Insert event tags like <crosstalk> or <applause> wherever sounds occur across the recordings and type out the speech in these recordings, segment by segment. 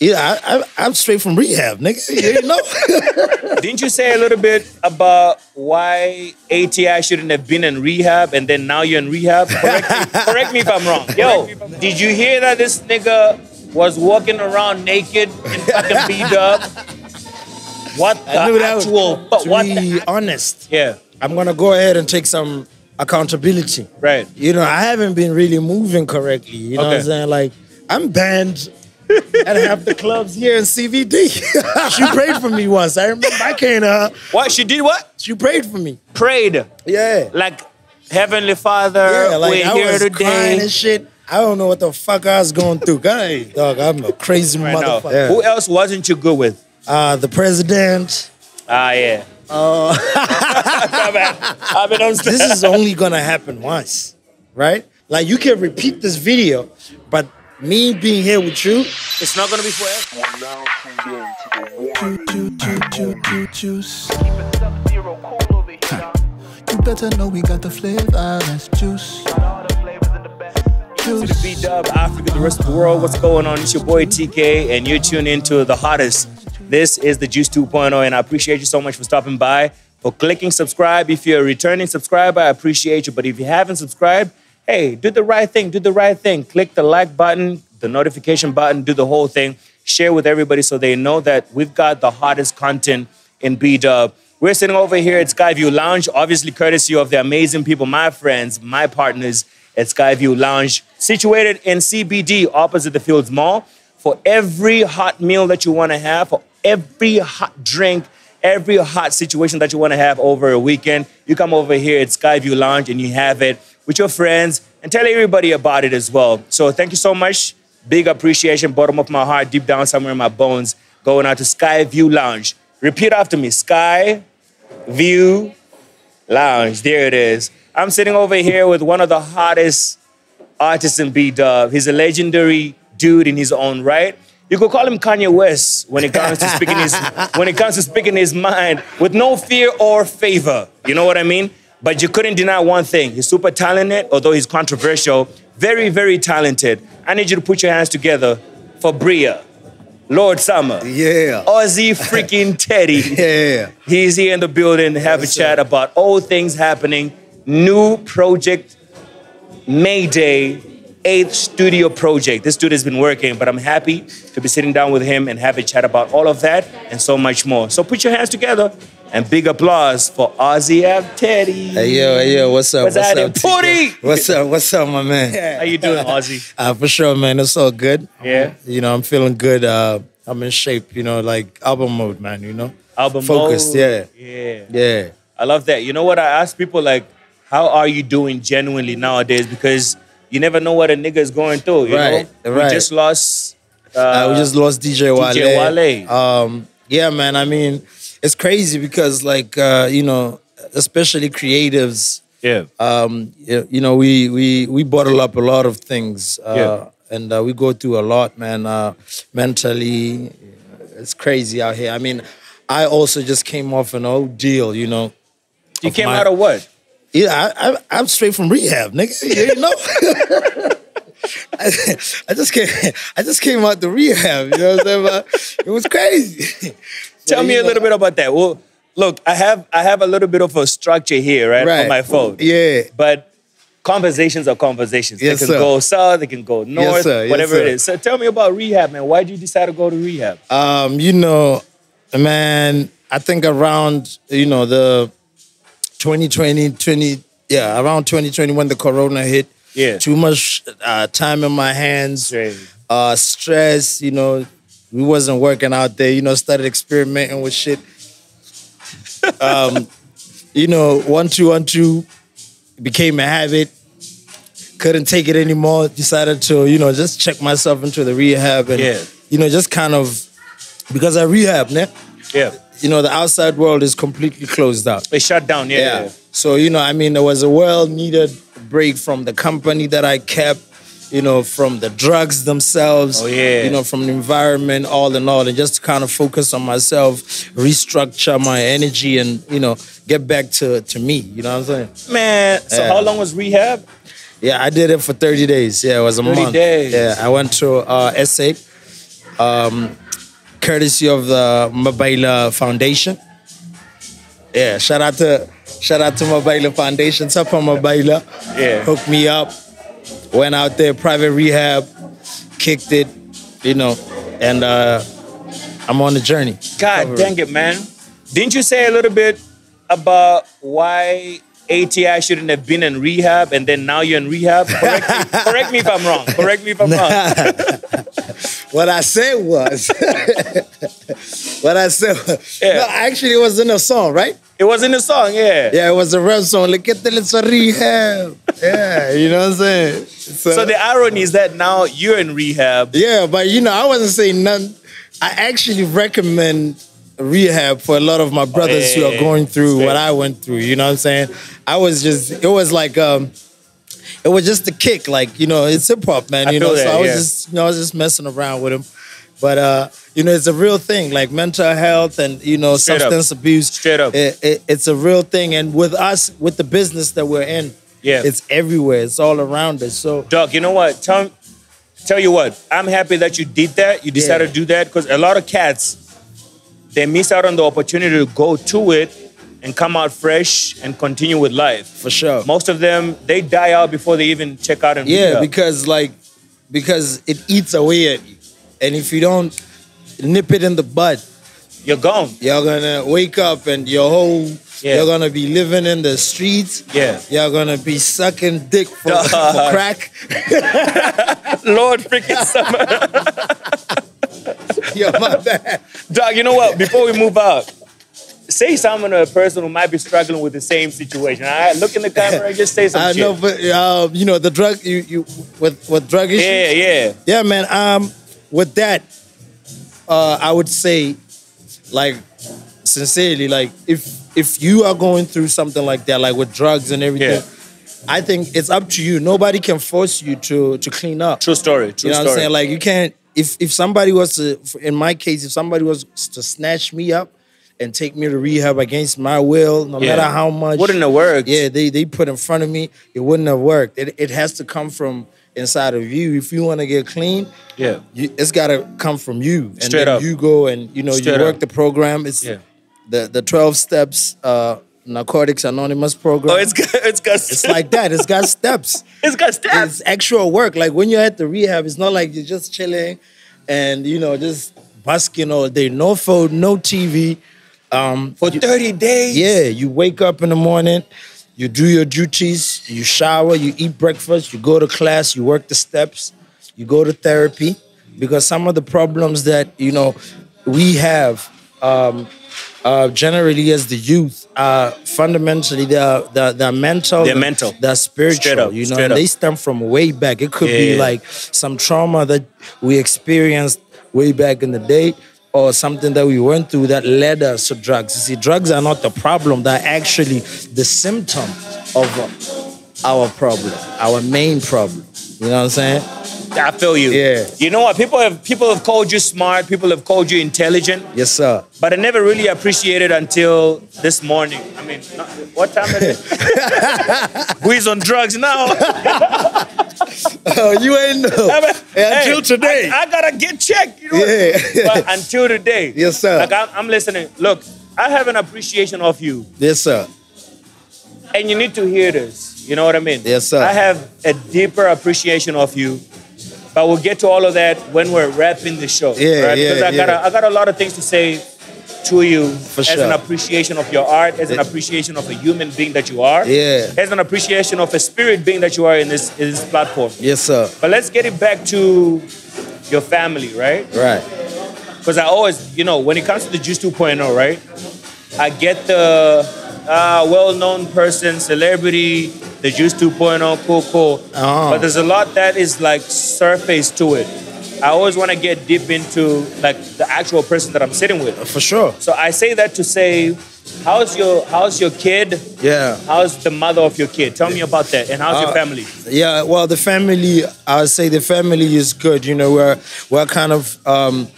Yeah, I, I, I'm straight from rehab, nigga. You know? <laughs> Didn't you say a little bit about why ATI shouldn't have been in rehab and then now you're in rehab? Correct me, <laughs> correct me if I'm wrong. Yo, did you hear that this nigga was walking around naked in fucking B Dub? What the I knew that actual? was, but to what? be honest, yeah, I'm gonna go ahead and take some accountability. right. You know, I haven't been really moving correctly. You know what I'm saying? Like, I'm banned at half the clubs here in CBD. <laughs> she prayed for me once. I remember I came to her. What she did? What She prayed for me. prayed? Yeah. Like Heavenly Father, Yeah, like we're I here was crying today. and shit. I don't know what the fuck I was going through. Hey, dog, I'm a crazy Right motherfucker. Who else wasn't you good with? Uh, the president. Ah, yeah. Uh, <laughs> I mean, this is only gonna happen once, right? Like you can repeat this video, but me being here with you, It's not gonna be forever. You better know we got the flavor, that's juice. to the B Dub Africa, the rest of the world. What's going on? It's your boy TK, and you're tuned into the hottest. This is the Juice 2.0, and I appreciate you so much for stopping by, for clicking subscribe. If you're a returning subscriber, I appreciate you. But if you haven't subscribed, hey, do the right thing. Do the right thing. Click the like button, the notification button, do the whole thing. Share with everybody so they know that we've got the hottest content in B Dub. We're sitting over here at Skyview Lounge, obviously courtesy of the amazing people, my friends, my partners at Skyview Lounge, situated in CBD opposite the Fields Mall. For every hot meal that you want to have, for every hot drink, every hot situation that you want to have over a weekend, you come over here at Skyview Lounge and you have it with your friends and tell everybody about it as well. So thank you so much. Big appreciation, bottom of my heart, deep down somewhere in my bones, going out to Sky View Lounge. Repeat after me Sky View Lounge. There it is. I'm sitting over here with one of the hottest artists in B Dub. He's a legendary dude in his own right. You could call him Kanye West when it comes to speaking his <laughs> when it comes to speaking his mind with no fear or favor. You know what I mean? But you couldn't deny one thing. He's super talented, although he's controversial. Very, very talented. I need you to put your hands together for Bria, Lord Summer, yeah, Ozi freaking <laughs> Teddy. yeah, He's here in the building to have Yes, a chat sir. about all things happening. New project, Mayday, eighth studio project. This dude has been working, but I'm happy to be sitting down with him and have a chat about all of that and so much more. So put your hands together and big applause for Ozi F Teddy. Hey yo, hey yo, what's up? What's what's up? Pooty! What's up? What's up, my man? How you doing, Ozi? <laughs> Uh, for sure, man. It's all good. Yeah. You know, I'm feeling good. Uh, I'm in shape. You know, like album mode, man. You know, Album focused. mode. Yeah, Yeah. yeah. I love that. You know what? I ask people like, how are you doing genuinely nowadays? Because you never know what a nigga is going through. You Right, know, right. we just lost. Uh, we just lost DJ Wale. DJ Wale. Um, yeah, man. I mean, it's crazy because, like, uh, you know, especially creatives. Yeah. Um, you know, we we we bottle up a lot of things. Uh, Yeah. And uh, we go through a lot, man. Uh, mentally, it's crazy out here. I mean, I also just came off an old deal. You know. you came my- out of what? Yeah, I, I, I'm straight from rehab, nigga. You know. I, <laughs> I just came. I just came out the rehab. You know what I'm saying? But it was crazy. Tell me a little bit about that. Well, look, I have I have a little bit of a structure here, right, Right. on my phone. Yeah. But conversations are conversations. Yes, they can sir. go south, they can go north, yes, sir. Yes, whatever sir. it is. So tell me about rehab, man. Why did you decide to go to rehab? Um, you know, man, I think around you know the 2020, 20, yeah, around 2020 when the corona hit. Yeah. Too much uh, time in my hands. Right. Uh, stress. You know, we wasn't working out there. You know, started experimenting with shit. um, you know, one two one two became a habit. Couldn't take it anymore. Decided to, you know, just check myself into the rehab and, Yeah. you know, just kind of because I rehab, ne? Yeah. you know, the outside world is completely closed out. They shut down, yeah. yeah. So, you know, I mean, there was a well needed break from the company that I kept, you know, from the drugs themselves, Oh, yeah. you know, from the environment, all in all, and just to kind of focus on myself, restructure my energy, and, you know, get back to, to me. You know what I'm saying? Man, so Yeah. how long was rehab? Yeah, I did it for 30 days. Yeah, it was a 30 month. days. Yeah, I went to uh, SA. um, courtesy of the Mabaila Foundation. Yeah, shout out to shout out to Mabaila Foundation. Tapa Mabaila Yeah. hooked me up. Went out there, private rehab, kicked it, you know, and uh, I'm on the journey. God dang it, man. Didn't you say a little bit about why ATI shouldn't have been in rehab and then now you're in rehab? Correct me, <laughs> correct me if I'm wrong. Correct me if I'm wrong. What I said was, <laughs> what I said, was, Yeah. no, actually, it was in a song, right? It was in the song, yeah. Yeah, it was a rap song. Look at the little rehab. Yeah, you know what I'm saying? So the irony is that now you're in rehab. yeah, but you know, I wasn't saying none. I actually recommend rehab for a lot of my brothers who yeah, are going through what. I went through. You know what I'm saying? I was just, it was like, um, it was just a kick, like you know, it's hip hop, man. You know, feel so I was yeah. just, you know, I was just messing around with him. But uh, you know, it's a real thing, like mental health and you know, Straight up. substance abuse. Straight up. It- it- it's a real thing, and with us, with the business that we're in, Yeah. it's everywhere. It's all around us. So Doc, you know what? Tell, tell you what, I'm happy that you did that. You decided Yeah. to do that because a lot of cats, they miss out on the opportunity to go to it and come out fresh and continue with life. for sure. Most of them, they die out before they even check out and Yeah, because like because it eats away at you. And if you don't nip it in the bud, you're gone. you're gonna wake up and your whole Yeah. you're gonna be living in the streets. Yeah. You're gonna be sucking dick for, Dog. <laughs> for crack. <laughs> Lord freaking summer. <laughs> Yo, my bad. Dog, you know what? Before we move out, say something to a person who might be struggling with the same situation. All right, look in the camera and just say some <laughs> I know, but uh, you know the drug you you with with drug issues. yeah, yeah. Yeah, man. Um, with that, uh, I would say, like, sincerely, like, if if you are going through something like that, like with drugs and everything, Yeah. I think it's up to you. Nobody can force you to to clean up. True story. True you know story. what I'm saying? Like, you can't. If if somebody was to, in my case, if somebody was to snatch me up and take me to rehab against my will, no Yeah. matter how much, Wouldn't have worked. yeah, they they put in front of me, it wouldn't have worked. It it has to come from inside of you. If you want to get clean, Yeah. you, it's got to come from you. And Straight then up. you go and you know Straight you work up. the program. It's Yeah. the the twelve steps uh, Narcotics Anonymous program. Oh, it's got, it's got, it's like that. It's got steps. <laughs> it's got steps. It's actual work. Like when you're at the rehab, it's not like you're just chilling and you know just busking all day. No phone, no TV. Um, For 30 days. yeah, you wake up in the morning, you do your duties, you shower, you eat breakfast, you go to class, you work the steps, you go to therapy. Because some of the problems that, you know, we have um, uh, generally as the youth are fundamentally they're, they're, they're mental. They're mental. They're spiritual. Straight up, You know, and they stem from way back. It could Yeah. be like some trauma that we experienced way back in the day or something that we went through that led us to drugs. You see, drugs are not the problem, they're actually the symptom of our problem, our main problem. You know what I'm saying? I feel you. Yeah. You know what? People have people have called you smart. People have called you intelligent. Yes, sir. But I never really appreciated until this morning. I mean, not, what time is it? <laughs> Who's on drugs now? <laughs> Oh, you ain't know. I mean, until today. I, I gotta get checked. You know? Yeah. But <laughs> until today. Yes, sir. Like I'm, I'm listening. Look, I have an appreciation of you, yes, sir. and you need to hear this. You know what I mean? Yes, sir. I have a deeper appreciation of you. But we'll get to all of that when we're wrapping the show. Yeah, right? yeah, Because I got yeah. a, I got a lot of things to say to you For as sure. an appreciation of your art, as an appreciation of a human being that you are, Yeah. as an appreciation of a spirit being that you are in this, in this platform. Yes, sir. But let's get it back to your family, right? Right. Because I always, you know, when it comes to the Juice 2.0, right? I get the uh, well-known person, celebrity, the Juice 2.0, cool, cool. Uh-huh. But there's a lot that is like surface to it. I always want to get deep into like the actual person that I'm sitting with. For sure. So I say that to say, how's your how's your kid? Yeah. How's the mother of your kid? Tell me about that. And how's your Uh, family? Yeah, well, the family, I would say the family is good. You know, we're we're kind of, um,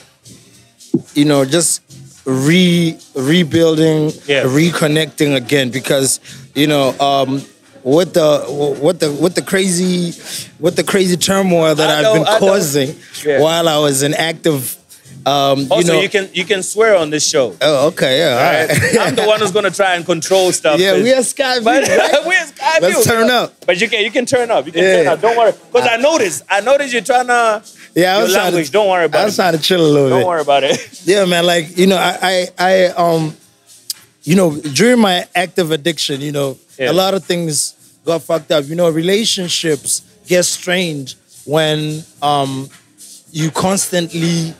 you know, just re rebuilding, Yeah. reconnecting again because you know. Um, with the with the with the crazy with the crazy turmoil that I I've been I causing Yeah. while I was in active Um, Also, you know, you can you can swear on this show. oh, okay, yeah, all Right? right. I'm the one who's gonna try and control stuff. Yeah, we are Sky View, But right? <laughs> we're Skyview. Let's turn up. But you can you can turn up. You can Yeah. turn up. Don't worry. Because I noticed. I noticed you're trying to Yeah, I was trying language. to. Don't worry I about was it. trying to chill a little bit. Don't worry about it. <laughs> Yeah, man. Like you know, I, I, I, um, you know, during my active addiction, you know, Yeah. a lot of things got fucked up. You know, relationships get strained when um, you constantly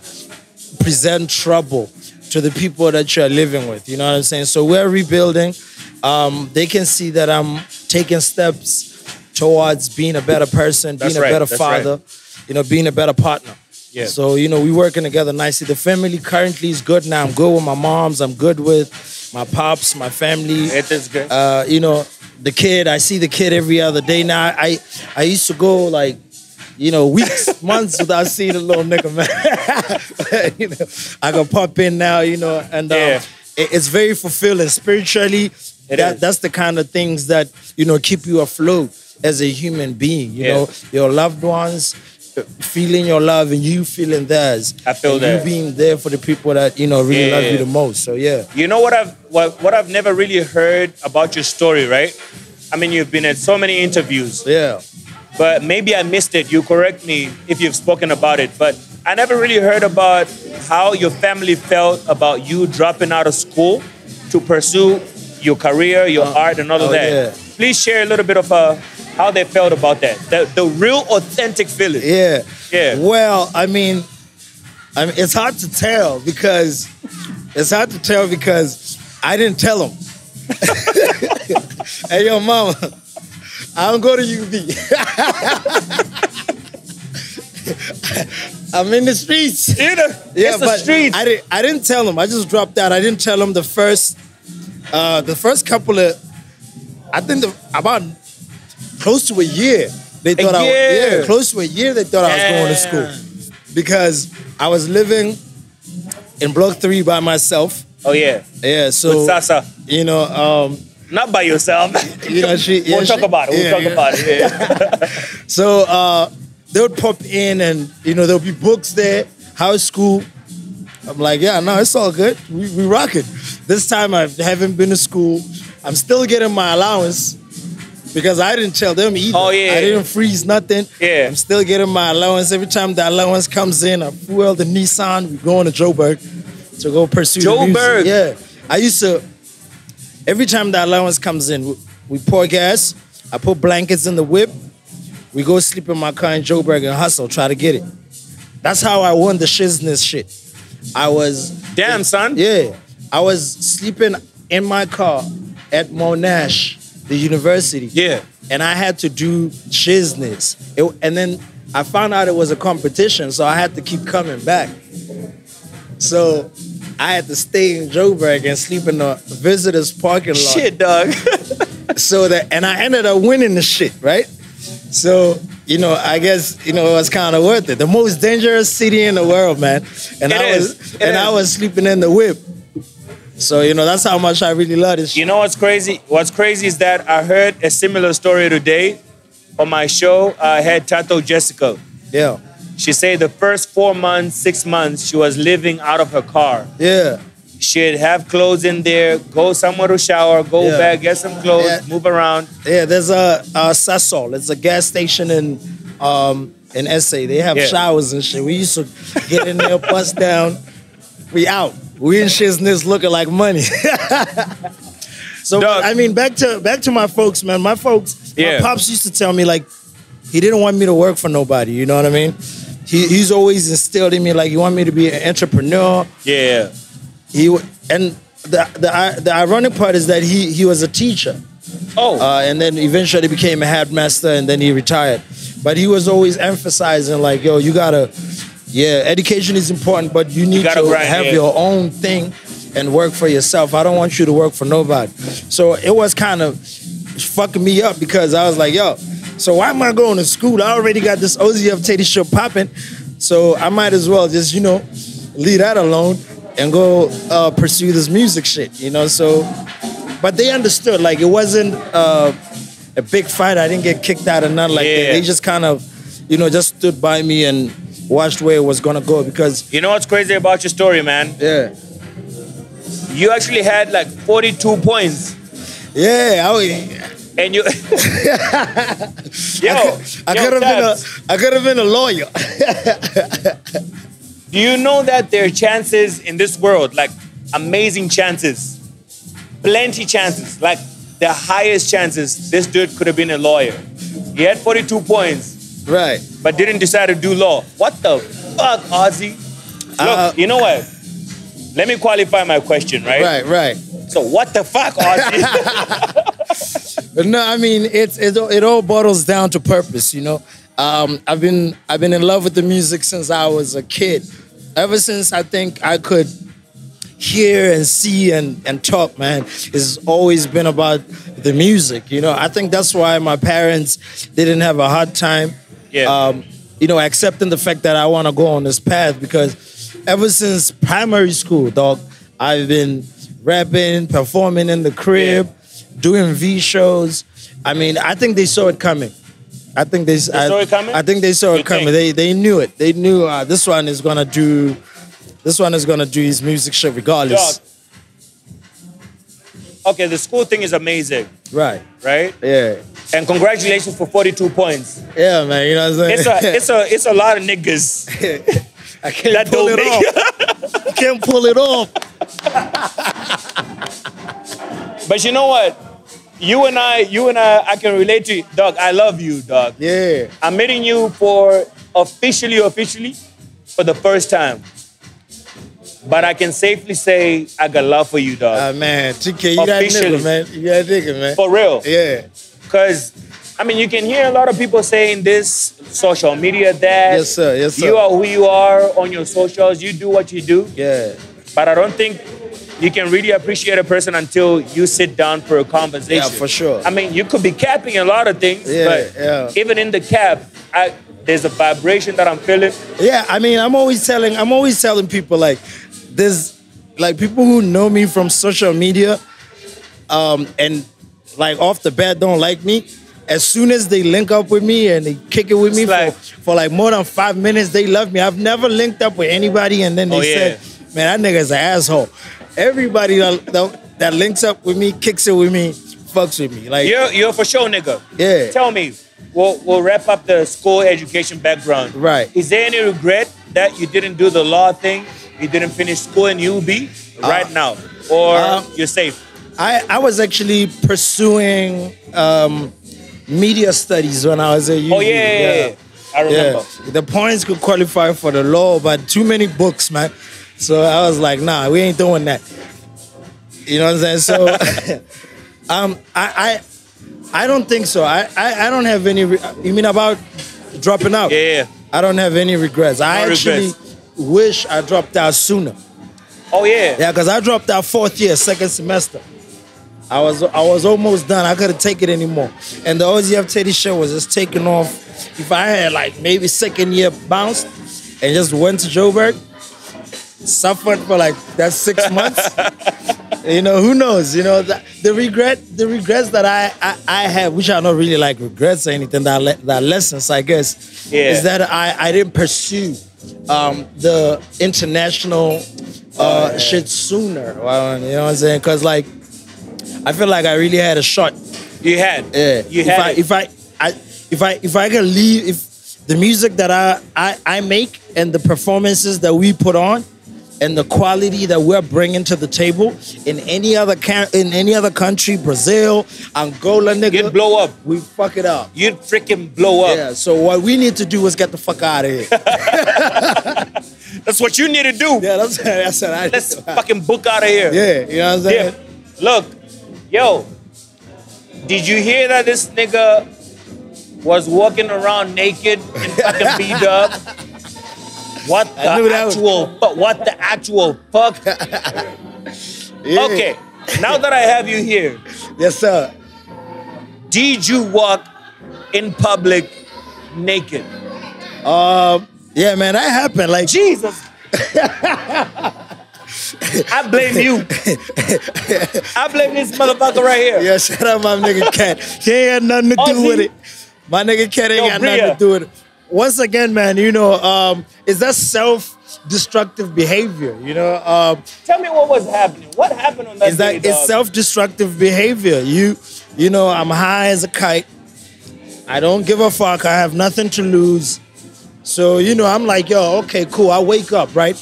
present trouble to the people that you're living with. You know what I'm saying? So we're rebuilding. Um, they can see that I'm taking steps towards being a better person, being right, a better father, you know, being a better partner. Yeah. So, you know, we working together nicely. The family currently is good now. I'm good with my moms. I'm good with my pops, my family. It is good. Uh, you know, the kid, I see the kid every other day now. I I used to go like, you know, weeks, <laughs> months without seeing the little nigga, man. <laughs> you know, I can pop in now, you know, and um, Yeah. it- it's very fulfilling spiritually. It that, is. That's the kind of things that, you know, keep you afloat as a human being. You Yeah. know, your loved ones feeling your love and you feeling theirs. I feel that. You being there for the people that, you know, really Yeah, love you the most. So, yeah. You know what I've what, what I've never really heard about your story, right? I mean, you've been at so many interviews, Yeah. but maybe I missed it. You correct me if you've spoken about it, but I never really heard about how your family felt about you dropping out of school to pursue your career, your uh, art, and all of oh, that. yeah. Please share a little bit of uh, how they felt about that, the, the real authentic feeling. Yeah. Yeah. Well, I mean, I mean, it's hard to tell because it's hard to tell because I didn't tell them. <laughs> hey, yo, mama, I don't go to UB. <laughs> I'm in the streets. Know, Yeah, it's the but streets. I didn't. I didn't tell them. I just dropped out. I didn't tell them the first, uh, the first couple of, I think the, about close to a year. They thought I, year. yeah, close to a year. They thought I was going to school because I was living in Block Three by myself. oh yeah, Yeah, so with Sasa, you know, um, not by yourself. <laughs> you know, she. we'll yeah, talk she- about it. We'll yeah, talk yeah. about it. Yeah. <laughs> So uh, they would pop in, and you know there'll be books there. How's school? I'm like, yeah, no, it's all good. We we rock it. This time I haven't been to school. I'm still getting my allowance because I didn't tell them either. Oh, yeah. I didn't freeze nothing. Yeah. I'm still getting my allowance. Every time the allowance comes in, I fuel the Nissan. We going to Joburg to go pursue. Joburg. Yeah. I used to every time the allowance comes in, we, we pour gas. I put blankets in the whip. We go sleep in my car in Joburg and hustle, try to get it. That's how I won the shizness shit. I was Damn, son. yeah, I was sleeping in my car at Monash, the university. Yeah. and I had to do shizness. It- and then I found out it was a competition, so I had to keep coming back. So I had to stay in Joburg and sleep in the visitors parking lot Shit, dog. <laughs> so that and I ended up winning the shit, right? So, you know, I guess, you know, it was kind of worth it. The most dangerous city in the world, man. And It I is. was It and I was sleeping in the whip. So, you know, that's how much I really love this shit. You know what's crazy? What's crazy is that I heard a similar story today on my show. I had Tato Jessica. Yeah. She said the first four months, six months, she was living out of her car. Yeah. She'd have clothes in there, go somewhere to shower, go Yeah. back, get some clothes, Yeah. move around. Yeah, there's a, a Sasol. It's a gas station in um in SA. They have Yeah. showers and shit. We used to get in there, bust down. We out. We in shizness looking like money. <laughs> so. I mean, back to back to my folks, man. My folks, Yeah. my pops used to tell me like he didn't want me to work for nobody. You know what I mean? He, he's always instilled in me like you want me to be an entrepreneur. Yeah. He and the the the ironic part is that he he was a teacher. Oh, Uh, and then eventually became a headmaster and then he retired. But he was always emphasizing like, yo, you gotta, yeah, education is important, but you need gotta to have your own thing and work for yourself. I don't want you to work for nobody. So it was kind of fucking me up because I was like, yo, so why am I going to school? I already got this OZF Teddy show popping. So I might as well just, you know, leave that alone and go uh, pursue this music shit, you know? So but they understood like it wasn't uh, a big fight. I didn't get kicked out or nothing like Yeah. that. They just kind of, you know, just stood by me and watched where it was gonna go because You know what's crazy about your story, man? yeah, You actually had like 42 points. yeah, I, was- And you, <laughs> yo, I could have been a, I could have been a lawyer. <laughs> Do you know that there are chances in this world, like amazing chances, plenty chances, like the highest chances? This dude could have been a lawyer. He had 42 points, right. but didn't decide to do law. What the fuck, Ozi? Look, Uh, you know what? Let me qualify my question, right? Right, right. So what the fuck, Ozi? <laughs> No, I mean it's it, it all boils down to purpose, you know. Um, I've been I've been in love with the music since I was a kid. Ever since I think I could hear and see and, and talk, man, it's always been about the music. You know, I think that's why my parents didn't have a hard time Yeah. um, you know, accepting the fact that I want to go on this path because ever since primary school, dog, I've been rapping, performing in the crib, doing V shows. I mean, I think they saw it coming. I think they, I, saw it coming? I think they saw You it coming. think? They they knew it. They knew uh, this one is gonna do. This one is gonna do his music shit regardless. Dog. Okay, the school thing is amazing, Right. right? Yeah. And congratulations for 42 points. Yeah, man. You know what I'm It's saying? a it's a it's a lot of niggas <laughs> I can't that pull it off. <laughs> I can't pull it off. But you know what? You and I, you and I, I can relate to you. Dog, I love you, dog. Yeah. I'm meeting you for officially, officially, for the first time. But I can safely say I got love for you, dog. Uh, man, TK, you that Officially. nigga, man. You that nigga, man. for real. Yeah. Because, I mean, you can hear a lot of people saying this, social media, that. Yes, sir. Yes, sir. You are who you are on your socials. You do what you do. Yeah. But I don't think you can really appreciate a person until you sit down for a conversation. Yeah, for sure. I mean, you could be capping a lot of things, Yeah, but yeah. even in the cap, I, there's a vibration that I'm feeling. Yeah, I mean, I'm always telling, I'm always telling people like, there's like people who know me from social media, um, and like off the bat don't like me. As soon as they link up with me and they kick it with me like- for, for like more than five minutes, they love me. I've never linked up with anybody and then they Oh, yeah. said, "Man, that nigga's an asshole." Everybody that, that, links up with me, kicks it with me, fucks with me. Like, You're, you're for sure, nigga. Yeah. Tell me, we'll, we'll wrap up the school education background. Right. Is there any regret that you didn't do the law thing? You didn't finish school in UB right now? Or uh, you're safe? I, I was actually pursuing um, media studies when I was at UB. Oh, yeah, yeah. I remember. Yeah. The points could qualify for the law, but too many books, man. So I was like, nah, we ain't doing that. You know what I'm saying? So <laughs> um, I, I I don't think so. I, I, I don't have any. Re- you mean about dropping out? Yeah. I don't have any regrets. I actually regrets. wish I dropped out sooner. Oh, yeah. Yeah, because I dropped out fourth year, second semester. I was I was almost done. I couldn't take it anymore. And the OZF Teddy show was just taking off. If I had like maybe second year bounced and just went to Joburg, suffered for like that six <laughs> months. you know, who knows? You know, the, the regret, the regrets that I, I I have, which are not really like regrets or anything, that le- that lessons, I guess, Yeah. is that I I didn't pursue um, the international uh, shit sooner. Well, you know what I'm saying? Because like, I feel like I really had a shot. You had. Yeah. You if had I, it. if I, I, if I, if I can leave, if the music that I, I, I make and the performances that we put on, and the quality that we're bringing to the table in any other can, in any other country, Brazil, Angola, nigga, You'd blow up. we fuck it up. You'd freaking blow up. Yeah. So what we need to do is get the fuck out of here. <laughs> That's what you need to do. yeah, that's <laughs> that's what I. Let's fucking book out of here. Yeah, you know what I'm saying. Yeah. Look, yo, did you hear that this nigga was walking around naked in fucking <laughs> B Dub? What the I knew that was- actual fuck? What the actual fuck? <laughs> Yeah. Okay, now that I have you here, Yes, sir. did you walk in public naked? Um. Yeah, man, that happened. Like, Jesus. <laughs> I blame you. I blame this motherfucker right here. Yeah, shout out my nigga Cat. He ain't had nothing to do with it. My nigga Cat ain't Yo, got Bria. nothing to do with it. once again, man, you know, um, is that self-destructive behavior? You know, um, Tell me what was happening. What happened on that is day, that it's self-destructive behavior. You, you know, I'm high as a kite. I don't give a fuck. I have nothing to lose. So you know, I'm like, yo, okay, cool. I wake up, right?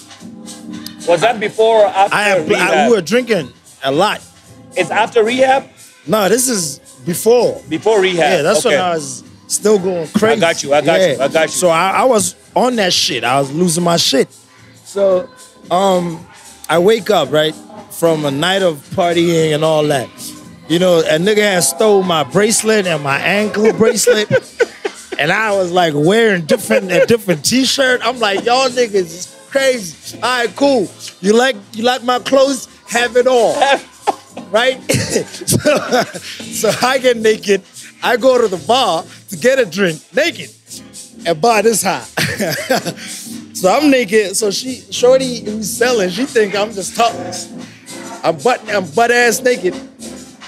Was that before or after I have, rehab? I, we were drinking a lot. it's after rehab? No, this is before. Before rehab. Yeah, that's okay. when I was still going crazy. I got you, I got you, I got you. So I, I was on that shit. I was losing my shit. So um, I wake up right from a night of partying and all that. You know, a nigga had stole my bracelet and my ankle <laughs> bracelet. And I was like wearing different a different t-shirt. I'm like, y'all niggas is crazy. All right, cool. You like you like my clothes? Have it all. right? <laughs> so, so I get naked. I go to the bar to get a drink naked. And bar this high. <laughs> so I'm naked. So she, Shorty who's selling, she think I'm just topless. I'm butt, I'm butt ass naked.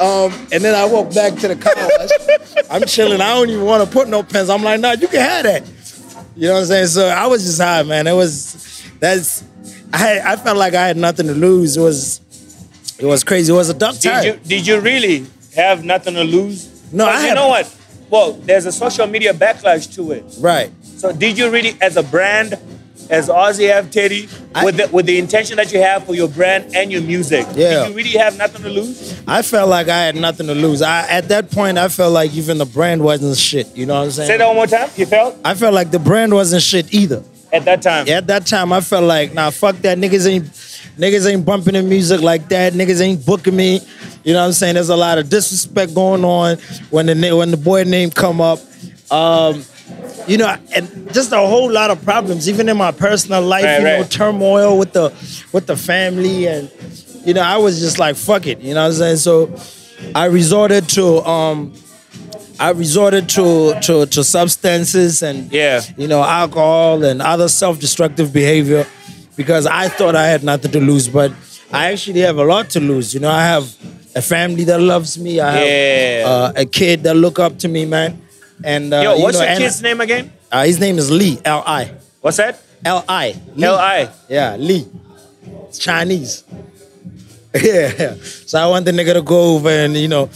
Um, and then I walk back to the car. I'm <laughs> chilling. I don't even want to put no pens. I'm like, nah, you can have that. You know what I'm saying? So I was just high, man. It was that's I I felt like I had nothing to lose. It was it was crazy. It was a duck Did time. you did you really have nothing to lose? No, I you have- know what? Well, there's a social media backlash to it. Right. So did you really, as a brand, as Ozi F Teddy, I- with the, with the intention that you have for your brand and your music, Yeah. did you really have nothing to lose? I felt like I had nothing to lose. I at that point I felt like even the brand wasn't shit. You know what I'm saying? Say that one more time. You felt I felt like the brand wasn't shit either. At that time. At that time, I felt like, nah, fuck that. Niggas ain't niggas ain't bumping the music like that. Niggas ain't booking me. You know what I'm saying? There's a lot of disrespect going on when the when the boy name come up. Um, you know, and just a whole lot of problems, even in my personal life. Right, you know, right. turmoil with the with the family, and you know, I was just like, fuck it. You know what I'm saying? So, I resorted to um, I resorted to to to substances and Yeah. you know, alcohol and other self-destructive behavior because I thought I had nothing to lose, but I actually have a lot to lose. You know, I have a family that loves me. I have Yeah. uh, a kid that look up to me, man. And uh, Yo, you what's know, your and, kid's name again? Uh, his name is Lee. L I What's that? L I. L I. Yeah, Lee. It's Chinese. <laughs> Yeah. So I want the nigga to go over and you know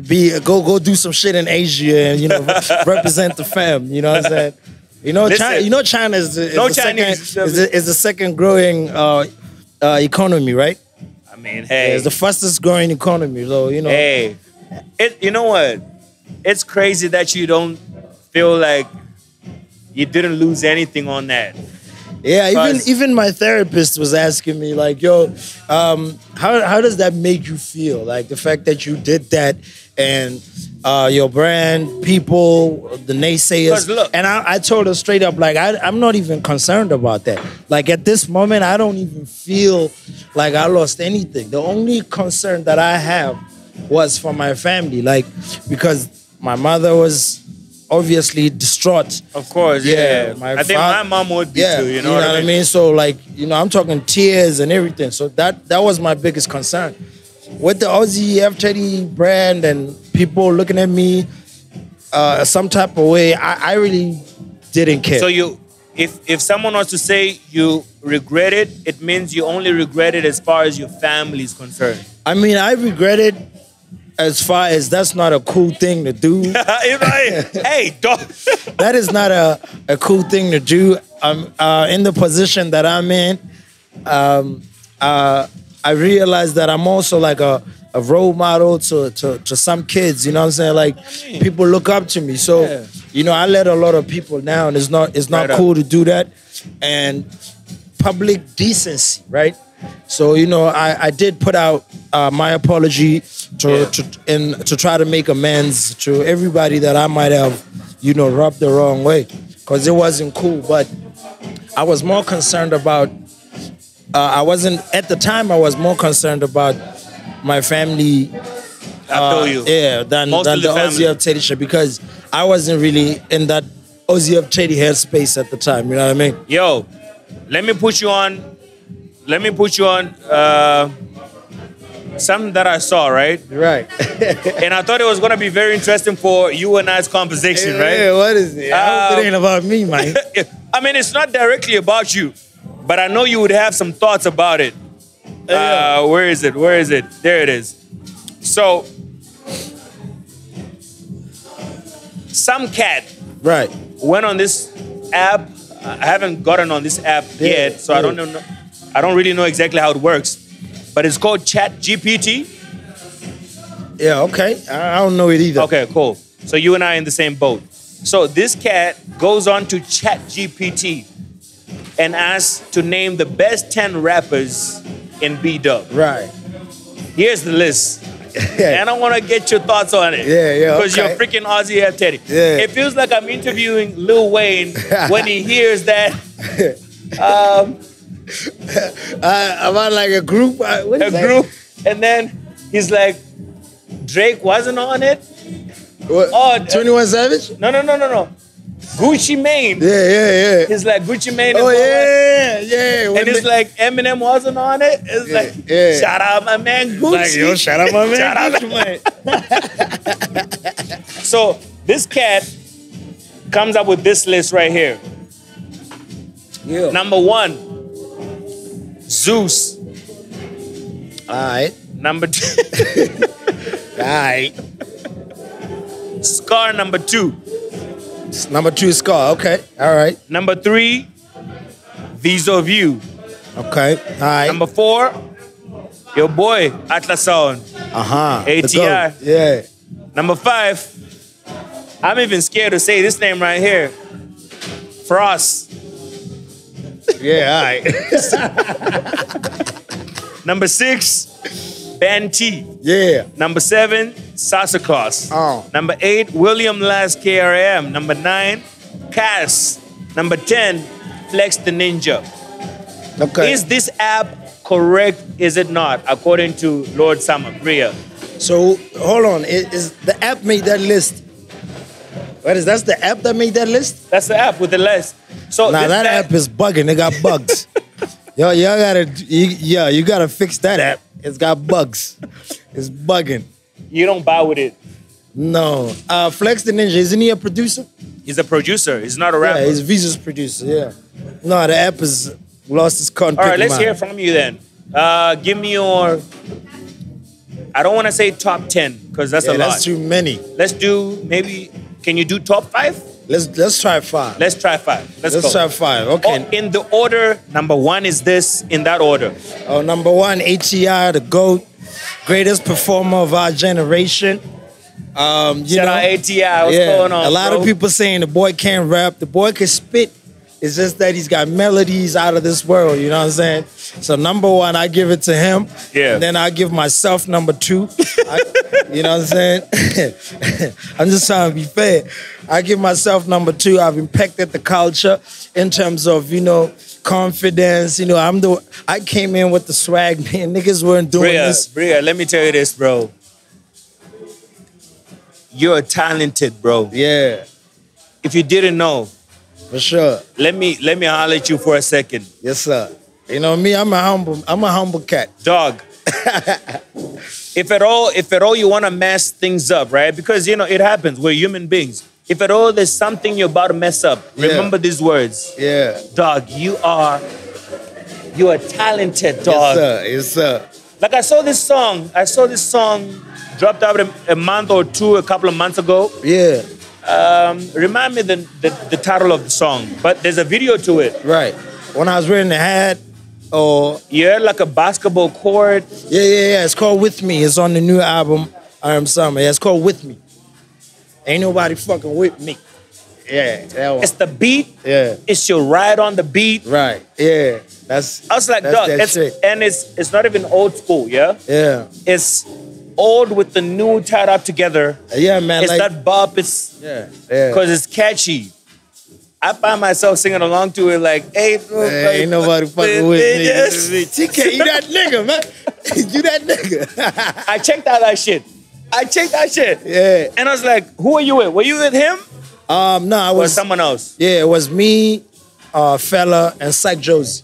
be go go do some shit in Asia and you know re- <laughs> represent the fam. You know what I'm saying? You know, Listen. China. You know, China is, the- is No the Chinese. second is the, is the second growing uh, uh, economy, right? I mean, hey, It's the fastest growing economy. So you know, hey, it. You know what? It's crazy that you don't feel like you didn't lose anything on that. Yeah, even even my therapist was asking me like, "Yo, um, how how does that make you feel? Like the fact that you did that and uh, your brand, people, the naysayers." look- and I, I told her straight up, like, I, I'm not even concerned about that. Like at this moment, I don't even feel like I lost anything. The only concern that I have was for my family, like because my mother was obviously distraught Of course, yeah. Yeah, my I think my mom would be yeah, too. You know, what, I mean? So like, you know, I'm talking tears and everything. So that that was my biggest concern. With the Ozi F Teddy brand and people looking at me uh, some type of way, I, I really didn't care. So you, if if someone was to say you regret it, it means you only regret it as far as your family is concerned. I mean, I regret it as far as that's not a cool thing to do. <laughs> hey, dog. <laughs> that is not a, a cool thing to do. I'm uh, in the position that I'm in. Um, uh, I realize that I'm also like a, a role model to, to, to some kids. You know what I'm saying? Like people look up to me. So Yeah. you know, I let a lot of people down. It's not it's not Right up. cool to do that. And public decency, right? So you know, I, I did put out uh, my apology to, Yeah. to in to try to make amends to everybody that I might have, you know, rubbed the wrong way, because it wasn't cool. But I was more concerned about. Uh, I wasn't at the time. I was more concerned about my family I uh, feel you. Yeah, than, Mostly than the the family. Ozi F Teddy shit because I wasn't really in that Ozi F Teddy headspace at the time. You know what I mean? Yo, let me put you on. Let me put you on. Uh, something that I saw, right? Right. <laughs> <laughs> And I thought it was gonna be very interesting for you and I's conversation, right? Yeah, what is it? I hope Um, it ain't about me, man. <laughs> I mean, it's not directly about you, but I know you would have some thoughts about it. Uh, where is it? Where is it? There it is. So, some cat right. went on this app. I haven't gotten on this app Yeah, yet, so I don't know. I don't really know exactly how it works, but it's called Chat GPT. Yeah, okay. I, I don't know it either. Okay, cool. So you and I are in the same boat. So this cat goes on to Chat GPT and asks to name the best 10 rappers in B Dub. Right. Here's the list. Yeah. And I want to get your thoughts on it. Yeah, yeah, Because okay. you're freaking Ozi F Teddy. Yeah. It feels like I'm interviewing Lil Wayne <laughs> when he hears that <laughs> Uh, about like a group. Uh, what a that? group, and then he's like, Drake wasn't on it. What? Oh, 21 Savage? No, no, no, no, no. Gucci Mane. Yeah, yeah, yeah. It's like Gucci Mane. Oh, is on it. yeah, yeah. When And it's they- like Eminem wasn't on it. It's Yeah, like, yeah. shout out my man Gucci. like, yo, shout out my man. <laughs> Shout out Gucci Mane. <laughs> So this cat comes up with this list right here. Yeah. Number one, Zeus. All right. Number two, <laughs> All right. Scar. Number two. Number two is Scar. Okay. All right. Number three, Vis of You. Okay. All right. Number four, your boy Atlas Sound. Uh huh. ATI. Yeah. Number five, I'm even scared to say this name right here. Frost. <laughs> Yeah. All right. <laughs> Number six, Ban T. yeah. Number seven, Sasa Klaas. Oh. Number eight, William Last KRM. Number nine, Cass. Number 10, Flex the Ninja. Okay. Is this app correct? Is it not? According to Lord Summer, Bria. so hold on. Is, is the app made that list? What is that's the app that made that list? That's the app with the list. So Nah, this that app is bugging. It got bugs. <laughs> Yo, y'all gotta, you, yeah, you gotta fix that app. It's got bugs. It's bugging. You don't buy with it. No. Uh, Flex the Ninja, isn't he a producer? He's a producer. He's not a rapper. Yeah, he's Visa's producer, yeah. No, the app has lost its content. All right, let's hear from you then. Uh, give me your. I don't want to say top ten because that's Yeah, a lot. that's too many. Let's do maybe. Can you do top five? Let's let's try five. Let's try five. Let's, Let's try five. Oh, Okay. in the order, number one is this. In that order, Oh, number one, ATI, the GOAT, greatest performer of our generation. Um, you shout know, out ATI. What's yeah, going on? a lot bro? of people saying the boy can't rap. The boy can spit. It's just that he's got melodies out of this world. You know what I'm saying? So number one, I give it to him. Yeah. And then I give myself number two. <laughs> I, you know what I'm saying? <laughs> I'm just trying to be fair. I give myself number two. I've impacted the culture in terms of you know confidence. You know, I'm the. I came in with the swag, <laughs> man. Niggas weren't doing Bria, this. Bria, let me tell you this, bro. You're talented, bro. Yeah, If you didn't know, for sure. let me let me holler at you for a second, Yes, sir. You know me. I'm a humble. I'm a humble cat. dog. <laughs> if at all, if at all you want to mess things up, right? Because you know it happens. We're human beings. If at all there's something you're about to mess up, Yeah. remember these words, Yeah. dog. You are, you are talented, dog. Yes, sir. Yes, sir. Like I saw this song. I saw this song dropped out a, a month or two, a couple of months ago. Yeah. Um, remind me the, the the title of the song, but there's a video to it. Right. When I was wearing the hat, or You're like a basketball court. yeah, yeah, yeah. It's called With Me. It's on the new album. I am summer. Yeah, it's called With Me. Ain't nobody fucking with me. Yeah, that one. It's the beat. yeah. It's your ride on the beat. Right. Yeah. That's. I was like, that's dog, that it's, shit. and it's it's not even old school, yeah. Yeah. It's old with the new tied up together. Uh, yeah, man. It's like, that bop. It's Yeah. Yeah. because it's catchy. I find myself singing along to it like, hey, bro, Man, ain't nobody fucking with me. TK, you that nigga, man. <laughs> you that nigga. I checked out that shit. I checked that shit. yeah. And I was like, who are you with? Were you with him Um, no, I or was. someone else? Yeah, it was me, uh, fella, and Psych Josie.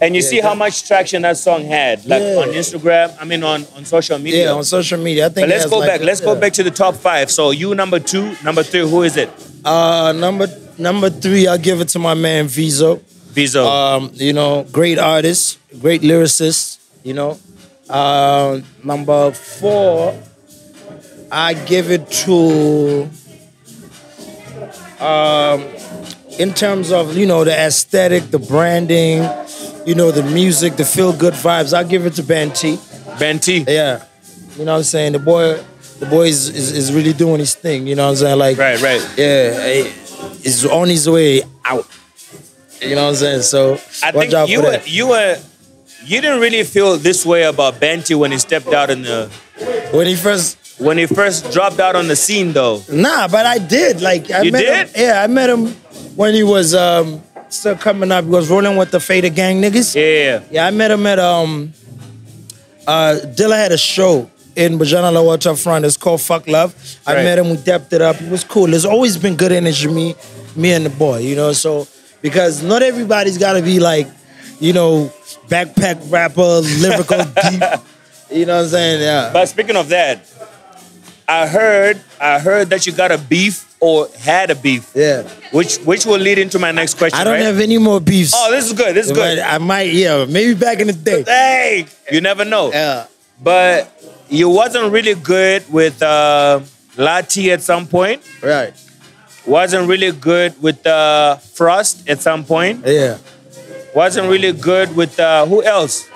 And you Yeah, see how much traction that song had, like Yeah. on Instagram. I mean, on on social media. Yeah, on social media. I think. but let's go like- back. Let's go back to the top five. So you number two, number three. Who is it? Uh, number number three, I'll give it to my man Vizo. Bizo. Um, you know, great artist, great lyricist. You know, uh, number four, I give it to. Um, in terms of you know the aesthetic, the branding, you know the music, the feel good vibes, I'll give it to Ban T. Ban T. Yeah, you know what I'm saying. The boy, the boy is, is, is really doing his thing. You know what I'm saying? Like, Right, right. yeah, he's on his way out. You know what I'm saying? So I think you were you were you didn't really feel this way about Ban T when he stepped out in the When he first, when he first dropped out on the scene though. nah, but I did. Like I You met did? him. Yeah, I met him when he was um still coming up. He was rolling with the Fader Gang niggas. Yeah. Yeah, I met him at um uh Dilla had a show in Bojanala Waterfront. It's called Fuck Love. I met him, we depped it up. It was cool. There's always been good energy, me, me and the boy, you know. So because not everybody's gotta be like, you know, backpack rapper, lyrical <laughs> deep. You know what I'm saying? Yeah. But speaking of that, I heard I heard that you got a beef or had a beef, yeah. which which will lead into my next question. I don't right? have any more beefs. Oh, this is good. This is good. I might, yeah, maybe back in the day. Hey, you never know. Yeah. But you wasn't really good with uh, Lati at some point. Right. Wasn't really good with uh, Frost at some point. Yeah. Wasn't really good with uh, who else?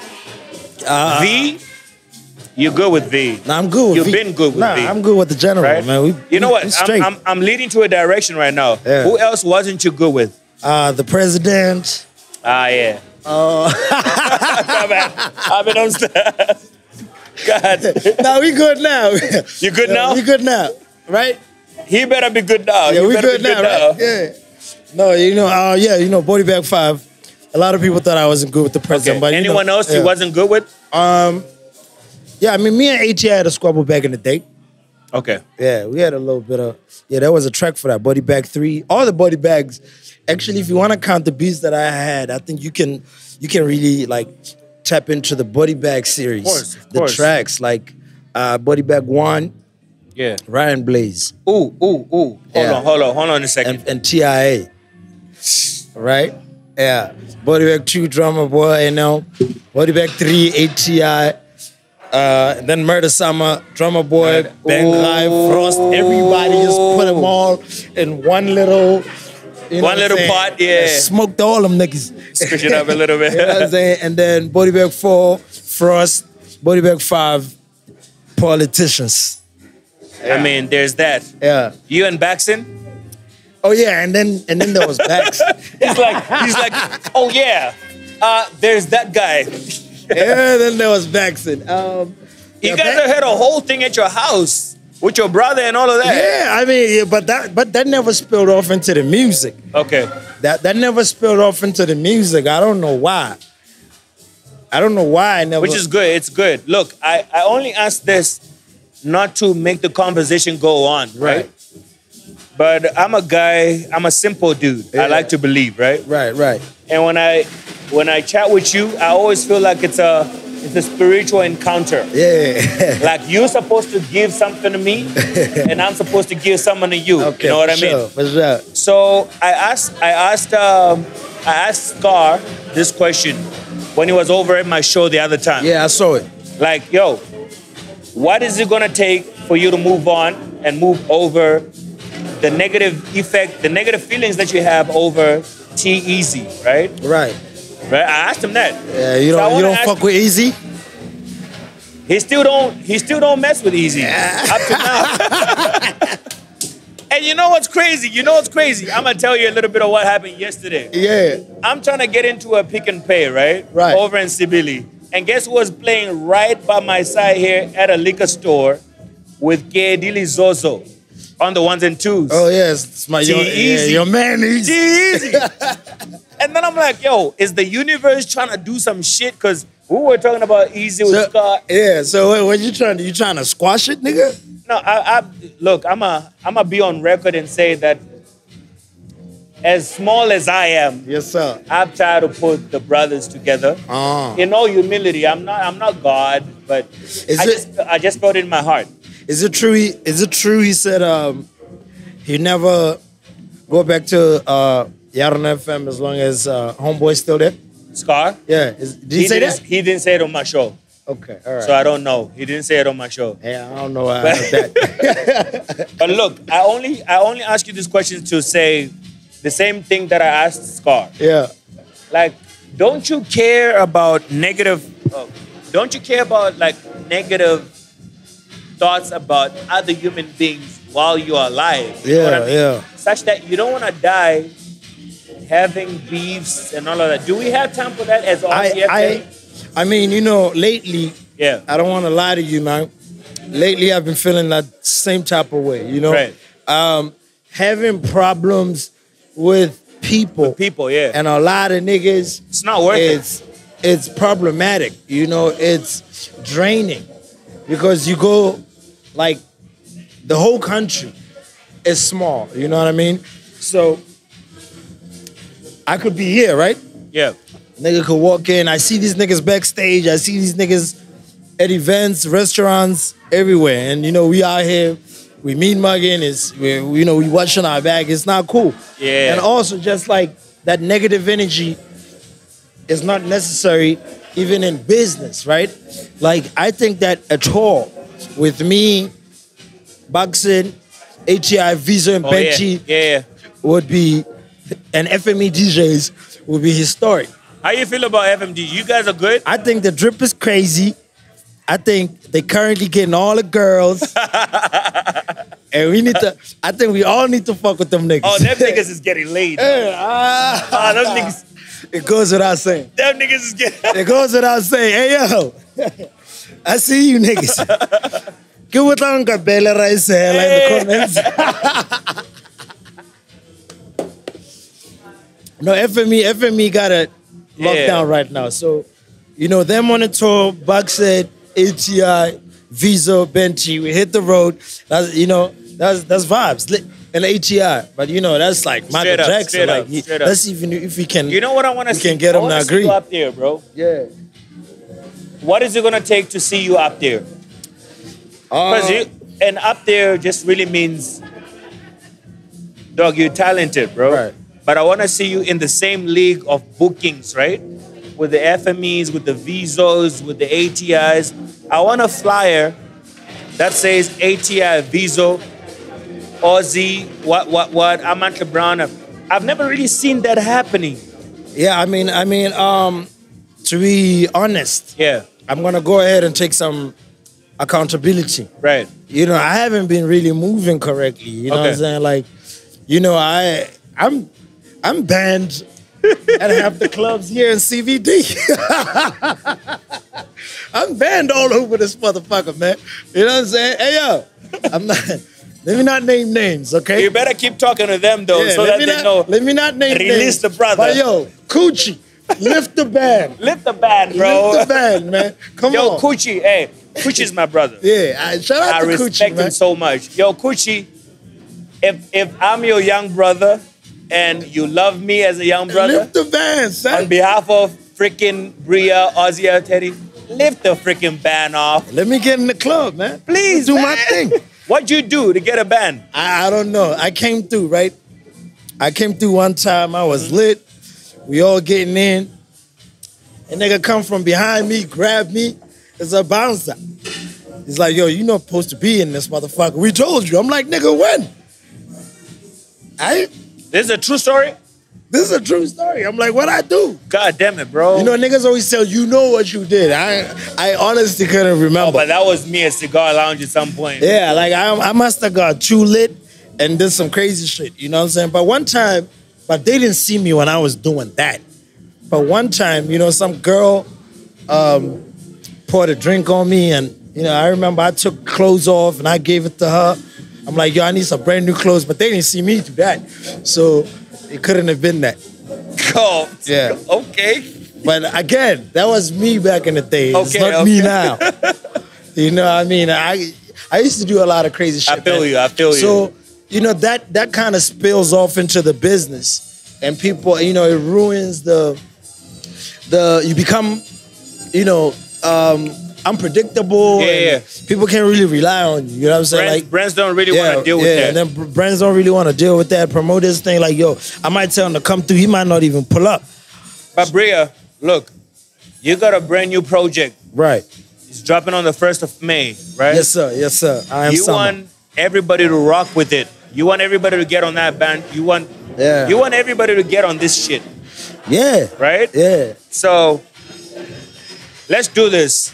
Uh, V. You good with V? Nah, I'm good with You've V. been good with nah, V. I'm good with the general, Right? man. We, you know what? I'm, I'm, I'm leading to a direction right now. Yeah. Who else wasn't you good with? uh, the president. Ah, yeah. Uh, Come on. I've been on God. now we good now. You good now? We good now, right? He better be good now. Yeah, we good be now, right? Yeah. No, you know, uh, yeah, you know, Body Bag Five. A lot of people thought I wasn't good with the president, Okay. but Anyone know, else yeah. you wasn't good with? Um, yeah, I mean, me and AT had a squabble back in the day. Okay. Yeah, we had a little bit of yeah. There was a track for that Body Bag Three. All the Body Bags. Actually, if you want to count the beats that I had, I think you can you can really like tap into the Body Bag series. Of course, of the course. tracks like uh, Body Bag One, Yeah. Ryan Blaze, Ooh, ooh, ooh. Hold Yeah. on, hold on, hold on a second. and, and TIA. Right? Yeah. Body Bag Two, Drummer Boy, you know. Body Bag Three, ATI. Uh, then Murder Summer, Drummer Boy, Right. Bang High, Frost. Everybody just put them all in one little. you know One little pot, yeah. Smoked all them niggas. Switch it up a little bit. <laughs> you know what I'm saying? And then Body Bag Four, Frost. Body Bag Five, politicians. I mean, there's that. Yeah. You and Baxton? Oh yeah, and then and then there was Bax. <laughs> He's like, he's like, oh yeah. Uh, there's that guy. Yeah, then there was Baxton. Um, You guys had a whole thing at your house with your brother and all of that. Yeah, I mean, yeah, but that but that never spilled off into the music. Okay. That that never spilled off into the music. I don't know why. I don't know why I never. Which is good. It's good. Look, I, I only ask this not to make the conversation go on, right? Right. But I'm a guy, I'm a simple dude. Yeah. I like to believe, right? right, right. And when I when I chat with you, I always feel like it's a it's a spiritual encounter. Yeah. <laughs> Like you're supposed to give something to me, <laughs> and I'm supposed to give something to you. okay. you know what for I mean? Sure, for sure. So I asked I asked um, I asked Scar this question when he was over at my show the other time. Yeah, I saw it. Like, yo, what is it gonna take for you to move on and move over the negative effect, the negative feelings that you have over T Easy, right? Right. Right. I asked him that. Yeah, you So don't you don't fuck with Easy. He still don't he still don't mess with Easy up to now. <laughs> and you know what's crazy? You know what's crazy? I'm gonna tell you a little bit of what happened yesterday. Yeah. I'm trying to get into a pick and pay, right? Right. Over in Sibili. And guess who was playing right by my side here at a liquor store with Gedili Zozo on the ones and twos? Oh yes, it's my your, yeah, your man Easy. Easy. <laughs> and then I'm like, yo, is the universe trying to do some shit? Because we were talking about Easy with So, Scott. yeah. So what, what you trying to you trying to squash it, nigga? No, I, I look, I'm a I'm gonna be on record and say that as small as I am, Yes, sir. I've tried to put the brothers together. Ah. In all humility, I'm not I'm not God, but Is I it- just I just felt it in my heart. Is it true? He, is it true? He said um, he never go back to uh, Yarona FM as long as uh, Homeboy's still there. Scar? Yeah. Is, did he, say didn't, that? He didn't say it on my show. Okay. All right. So I don't know. He didn't say it on my show. yeah, I don't know I heard that. <laughs> But look, I only I only ask you this question to say the same thing that I asked Scar. yeah. Like, don't you care about negative? Uh, don't you care about like negative thoughts about other human beings while you are alive? You know what I Yeah. mean? Yeah. Such that you don't want to die having beefs and all of that. Do we have time for that as I, RCFA? I, I mean, you know, lately, yeah. I don't want to lie to you, man. Lately, I've been feeling that same type of way. You know, Right. um, having problems with people, People, yeah. and a lot of niggas. it's not it. it's it's problematic. You know, it's draining because you go like the whole country is small. You know what I mean? So I could be here, right? Yeah. Nigga could walk in. I see these niggas backstage. I see these niggas at events, restaurants, everywhere. And you know, we out here, we mean mugging. It's we, you know, we watching our back. It's not cool. Yeah. And also, just like that negative energy is not necessary even in business, right? Like I think that at all with me, boxing, HEI, Visa, and Oh, yeah. Ban T yeah. Yeah. would be, and FME DJs would be historic. How you feel about FME? You guys are good? I think the drip is crazy. I think they currently getting all the girls. <laughs> and we need to, I think we all need to fuck with them niggas. Oh, them niggas is getting laid. Yeah, <laughs> ah. Ah, them niggas, It goes without saying. them niggas is getting. It goes without saying. Hey, yo. <laughs> I see you niggas. Get with Uncle Bella right there, like in the comments. <laughs> no, FME, FME got it locked Yeah. down right now. So, you know, them on the tour, Buckset, ATI, Visa, Ban T, we hit the road. That's, you know, that's that's vibes. Li- And ATI, but you know, that's like Michael Straight up, Jackson. straight like, up, he- straight up. let's even if we can. You know what I want to We see? can get I them wanna to see agree. you up there, bro. yeah. What is it gonna take to see you up there? Uh, Because you and up there just really means, dog, you're talented, bro. Right. But I want to see you in the same league of bookings, right? With the FMEs, with the Visos, with the ATIs. I want a flyer that says ATI, Viso, Ozi, what, what, what, Amantle Brown. I've never really seen that happening. Yeah, I mean, I mean, um, to be honest, Yeah, I'm gonna go ahead and take some accountability. right. You know, I haven't been really moving correctly. You know what I'm saying? Like, you know, I I'm I'm banned <laughs> at half the clubs here in CBD. <laughs> I'm banned all over this motherfucker, man. You know what I'm saying? Hey yo, I'm not. Let me not name names, okay? You better keep talking to them though, Yeah, so let that me they not, know. Let me not name Release names. the brother. But yo, Coochie, lift the band. Lift the band, bro. Lift the band, man. Come on. Yo, on. Coochie, hey, Coochie's my brother. Yeah, I, shout out I to respect Coochie, him man. so much. Yo, Coochie, if if I'm your young brother and you love me as a young brother, Lift the band, on behalf of freaking Bria, Ozi, Teddy, lift the freaking band off. Let me get in the club, man. Please, do my thing. <laughs> What'd you do to get a band? I, I don't know. I came through, right? I came through one time. I was lit. We all getting in. A nigga come from behind me, grab me. It's a bouncer. He's like, yo, you not supposed to be in this motherfucker. We told you. I'm like, nigga, when? I This is a true story? this is a true story. I'm like, what I do? God damn it, bro. You know, niggas always tell you know what you did. I I honestly couldn't remember. oh, but that was me at Cigar Lounge at some point. Yeah, like I, I must have got too lit and did some crazy shit. You know what I'm saying? But one time, but they didn't see me when I was doing that. But one time, you know, some girl um, poured a drink on me, and you know, I remember I took clothes off and I gave it to her. I'm like, yo, I need some brand new clothes, but they didn't see me do that, so it couldn't have been that. <laughs> Oh, Yeah. Okay. But again, that was me back in the day. it's Okay, not me now. <laughs> you know, what I mean, I I used to do a lot of crazy shit. I feel man. you, I feel you. So you know that that kind of spills off into the business. and people, you know, it ruins the the you become, you know, um, unpredictable. Yeah, yeah. People can't really rely on you. You know what I'm saying? Brands, like brands don't really want to deal with yeah, that. and then brands don't really want to deal with that. Promoters thing, like, yo, I might tell him to come through. He might not even pull up. but Bria, look, you got a brand new project. Right. It's dropping on the first of May, right? Yes, sir. Yes, sir. I am you summer. want everybody to rock with it. You want everybody to get on that band. You want Yeah. you want everybody to get on this shit, yeah. right? Yeah. So let's do this.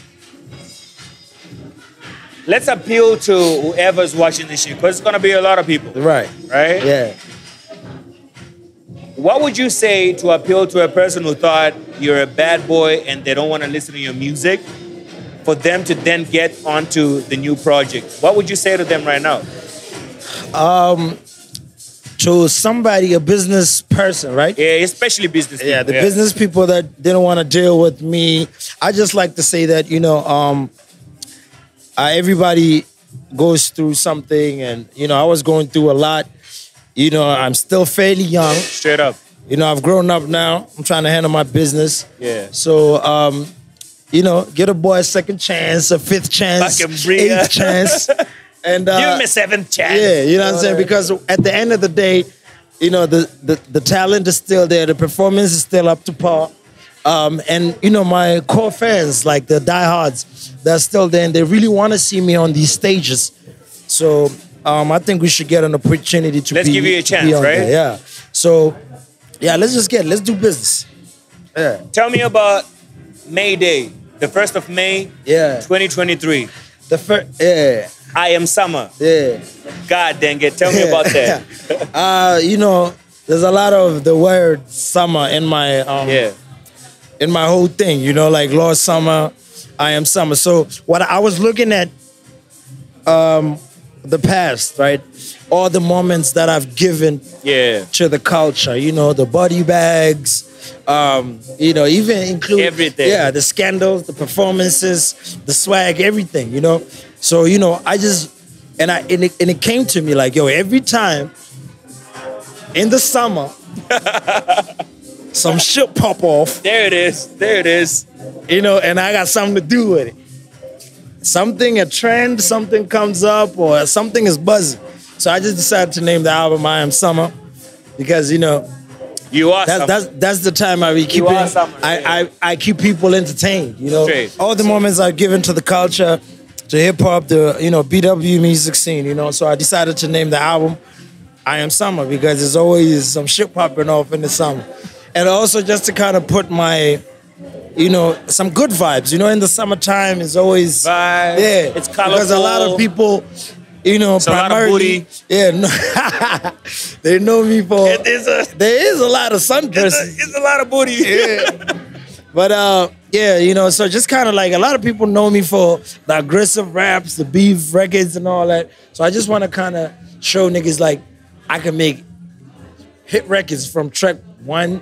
Let's appeal to whoever's watching this shit, because it's gonna be a lot of people, Right. right? Yeah. What would you say to appeal to a person who thought you're a bad boy and they don't want to listen to your music, for them to then get onto the new project? What would you say to them right now? To somebody, a business person, right? Yeah, especially business. Yeah, people, the business people that didn't want to deal with me. I just like to say that you know, um, uh, everybody goes through something, and you know, I was going through a lot. You know, I'm still fairly young. Straight up. You know, I've grown up now. I'm trying to handle my business. Yeah. So, um, you know, get a boy a second chance, a fifth chance, eighth chance, <laughs> and uh, Give him a seventh chance. yeah, you know what I'm saying? Because at the end of the day, you know, the, the, the talent is still there, the performance is still up to par. Um, and you know, my core fans, like the diehards, they're still there and they really want to see me on these stages. So um, I think we should get an opportunity to Let's be, give you a chance, be right? there, Yeah. So yeah, let's just get let's do business. Yeah. Tell me about May Day, the first of May, Yeah. 2023. The first yeah, I am summer. yeah. God dang it. Tell me about that. <laughs> uh, you know, there's a lot of the word summer in my um, yeah. in my whole thing, you know, like Lord Summer, I am Summer. So what I was looking at um the past, right? All the moments that I've given Yeah. to the culture, you know, the body bags, um, you know, even include Everything. Yeah, the scandals, the performances, the swag, everything, you know. So, you know, I just and I and it, and it came to me like, yo, every time in the summer, <laughs> some shit pop off There it is. There it is. you know, and I got something to do with it. Something, a trend, something comes up, or something is buzzing. So I just decided to name the album "I Am Summer" because you know You are that's that's that's the time I be keeping. are summer, I. I I keep people entertained. You know, Straight. all the moments I've given to the culture, to hip hop, the you know BW music scene. You know, so I decided to name the album "I Am Summer" because there's always some shit popping off in the summer, and also just to kind of put my you know, some good vibes. You know, in the summertime is always Vibes. Yeah, It's because a lot of people, you know, It's a lot of primarily, booty. yeah, no, <laughs> they know me for. It is a, there is a lot of sun it's a, it's a lot of booty. Yeah, <laughs> but uh, yeah, you know, so just kind of like a lot of people know me for the aggressive raps, the beef records, and all that. So I just want to kind of show niggas like I can make hit records from track one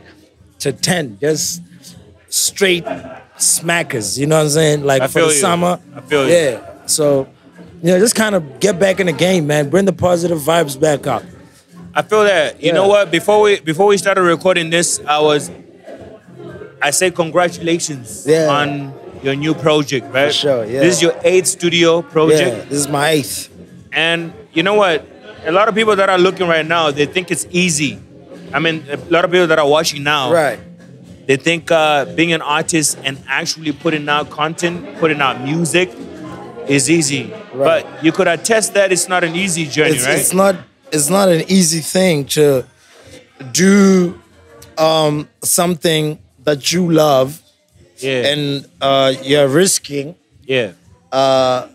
to ten, just straight smackers. You know what I'm saying? Like I for feel the you. summer. I feel you. Yeah. So, you know, just kind of get back in the game, man. Bring the positive vibes back up. I feel that. You Yeah. know what? Before we before we started recording this, I was I say congratulations Yeah. on your new project, right? sure, yeah. This is your eighth studio project. Yeah. This is my eighth. And you know what? A lot of people that are looking right now, they think it's easy. I mean, a lot of people that are watching now, Right. they think uh, being an artist and actually putting out content, putting out music is easy. Right. But you could attest that it's not an easy journey, it's, right? it's not it's not an easy thing to do um, something that you love yeah. and uh, you're risking yeah. uh,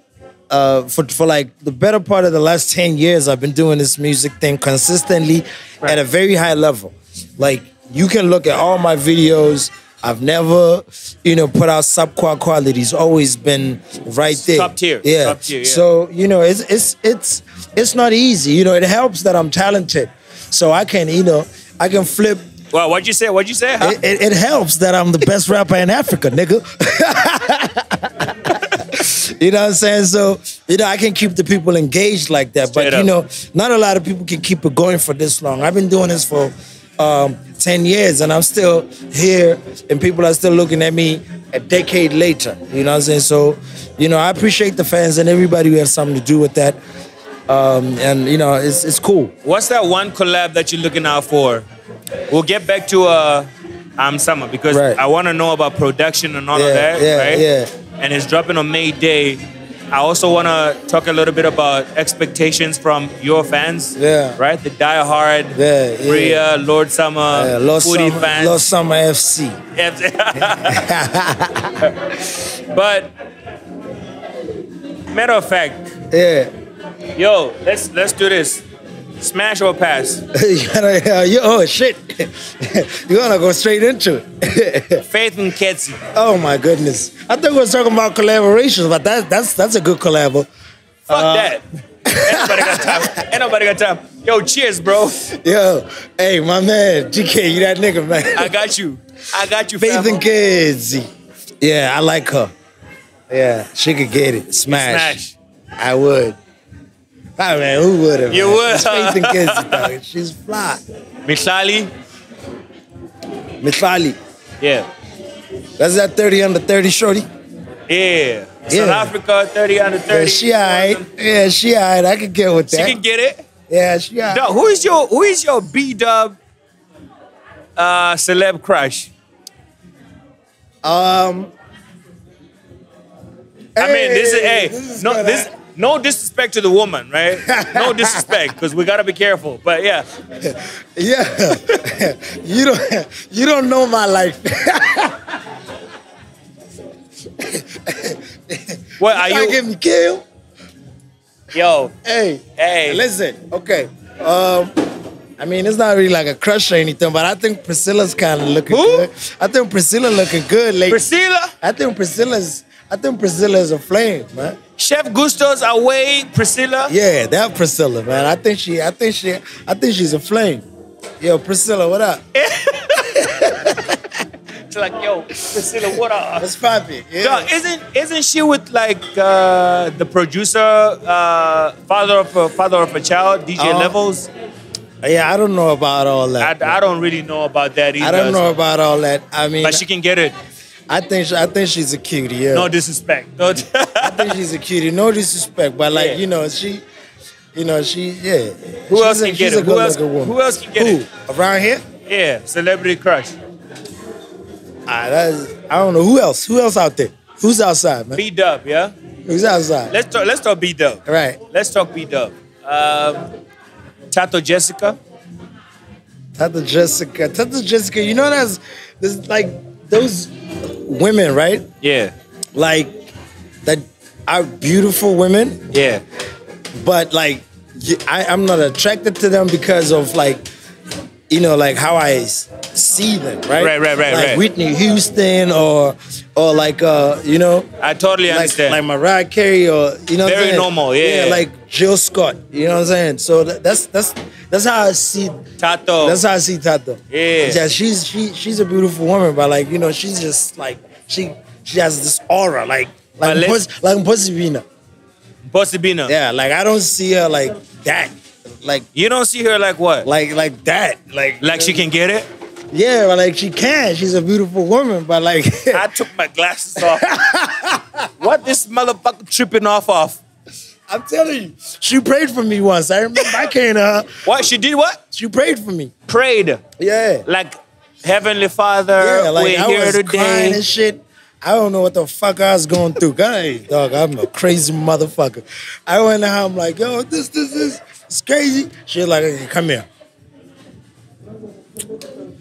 uh, for for like the better part of the last 10 years I've been doing this music thing consistently at a very high level. Like you can look at all my videos. I've never you know put out subquad quality it's always been right there. Top tier, yeah. Top tier, yeah. so you know it's it's it's it's not easy. You know it helps that I'm talented. So I can you know I can flip Well, what'd you say? What'd you say? Huh? it, it, it helps that I'm the best rapper in Africa, nigga. <laughs> you know what I'm saying? So, you know, I can keep the people engaged like that. Straight but, you know, not a lot of people can keep it going for this long. I've been doing this for um, 10 years and I'm still here and people are still looking at me a decade later. You know what I'm saying? So, you know, I appreciate the fans and everybody who has something to do with that. Um, and, you know, it's, it's cool. What's that one collab that you're looking out for? We'll get back to uh, I'm Summer because Right. I want to know about production and all of that, yeah, right? yeah. And it's dropping on May Day. I also want to talk a little bit about expectations from your fans, Yeah. right? The Die Hard, Yeah, yeah. Bria, Lord Summer, Uh, Lost, Foodie Summer, fans. Lost Summer FC. <laughs> but matter of fact, Yeah. yo, let's let's do this. Smash or pass? <laughs> you gotta, uh, you, oh, shit. <laughs> you to go straight into it. <laughs> Faith Nketsi. oh, my goodness. I thought we were talking about collaborations, but that, that's, that's a good collabo. Fuck Uh, that. Ain't nobody got time. Ain't nobody got time. Yo, cheers, bro. Yo, hey, my man, GK, you that nigga, man. I got you. I got you, Faith Nketsi. Yeah, I like her. Yeah, she could get it. Smash. Smash. I would. Ah, man, who would have? You would. Faith Nketsi, dog. She's fly. Mihlali. Mihlali. Yeah. That's that 30 under 30 shorty. Yeah. yeah. South Africa, 30 under 30. Yeah, she alright. Yeah, she alright. I could get with that. She can get it. yeah, she alright. Dog, who is your who is your B dub uh celeb crush? Um. I mean, this is hey, is no this? No disrespect to the woman, right? No <laughs> disrespect, because we gotta be careful. But yeah, Yeah, <laughs> you don't you don't know my life. <laughs> what are you? get me killed. Yo, Hey, hey, listen. Okay. Um, I mean, it's not really like a crush or anything, but I think Priscilla's kind of looking Who? good. I think Priscilla looking good. Like, Priscilla, I think Priscilla's. I think Priscilla's a flame, man. Chef Gusto's away. Priscilla, Yeah, that Priscilla, man. I think she. I think she. I think she's a flame. Yo, Priscilla, what up? <laughs> it's like yo, Priscilla, what up? Let's pop it. Yeah. Dog, isn't isn't she with like uh, the producer, uh, father of a father of a child, DJ Uh-huh. Levels? Yeah, I don't know about all I, that. I don't really know about that either. I don't know about all that. I mean, but she can get it. I think she, I think she's a cutie. Yeah. No disrespect. No, <laughs> I think she's a cutie. No disrespect, but like Yeah. you know, she, you know, she, yeah. Who She's else a- can get a it? Who else? woman. Who else can get Who? it? Around here? Yeah, celebrity crush. Ah, that's, I don't know who else. Who else out there? Who's outside, man? B Dub, yeah. Who's outside? Let's talk. Let's talk B Dub. right. Let's talk B Dub. Um, Tato Jessica. Tato Jessica. Tato Jessica. You know that's this like those women, right? Yeah, Like that are beautiful women, yeah. but like I'm not attracted to them because of like you know like how I see them, right? Right, right, right, Like right. Whitney Houston or or like uh you know I totally like understand. like Mariah Carey or you know what I'm Very normal, yeah. like Jill Scott. You know what I'm saying? So that, that's that's that's how I see Tato. that's how I see Tato. Yeah. Yeah, she's she she's a beautiful woman, but like you know she's just like she she has this aura like like let's- Pos- like Posibina. Posibina. Yeah, like I don't see her like that. Like You don't see her like what? like like that. Like Like she can get it. Yeah, but like she can. She's a beautiful woman, but like <laughs> I took my glasses off. <laughs> what this motherfucker tripping off of? I'm telling you, she prayed for me once. I remember I came to her. What she did? What She prayed for me. prayed? Yeah. Like Heavenly Father, Yeah, like we're I here was crying today. and shit. I don't know what the fuck I was going through. God, dog, I'm a crazy motherfucker. I went to her, I'm like, yo, this, this, this, it's crazy. She like, hey, come here.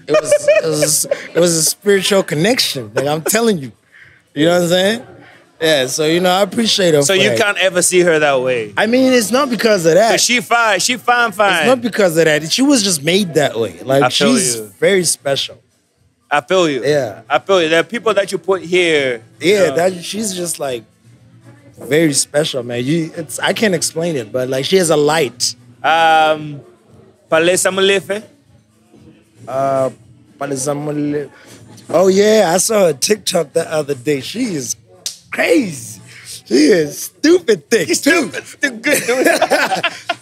It was, it was, it was a spiritual connection. Like I'm telling you, you know what I'm saying? Yeah. So you know, I appreciate her. So you that. can't ever see her that way. I mean, it's not because of that. She fine. She fine, Fine. It's not because of that. She was just made that way. Like she's you. very special. I feel you. Yeah. I feel you. There are people that you put here. Yeah, you know, that she's just like very special, man. You, it's I can't explain it, but like she has a light. Um, Palesa Malefe. Uh, it's oh yeah, I saw a TikTok the other day. She is crazy. She is stupid thick too. <laughs>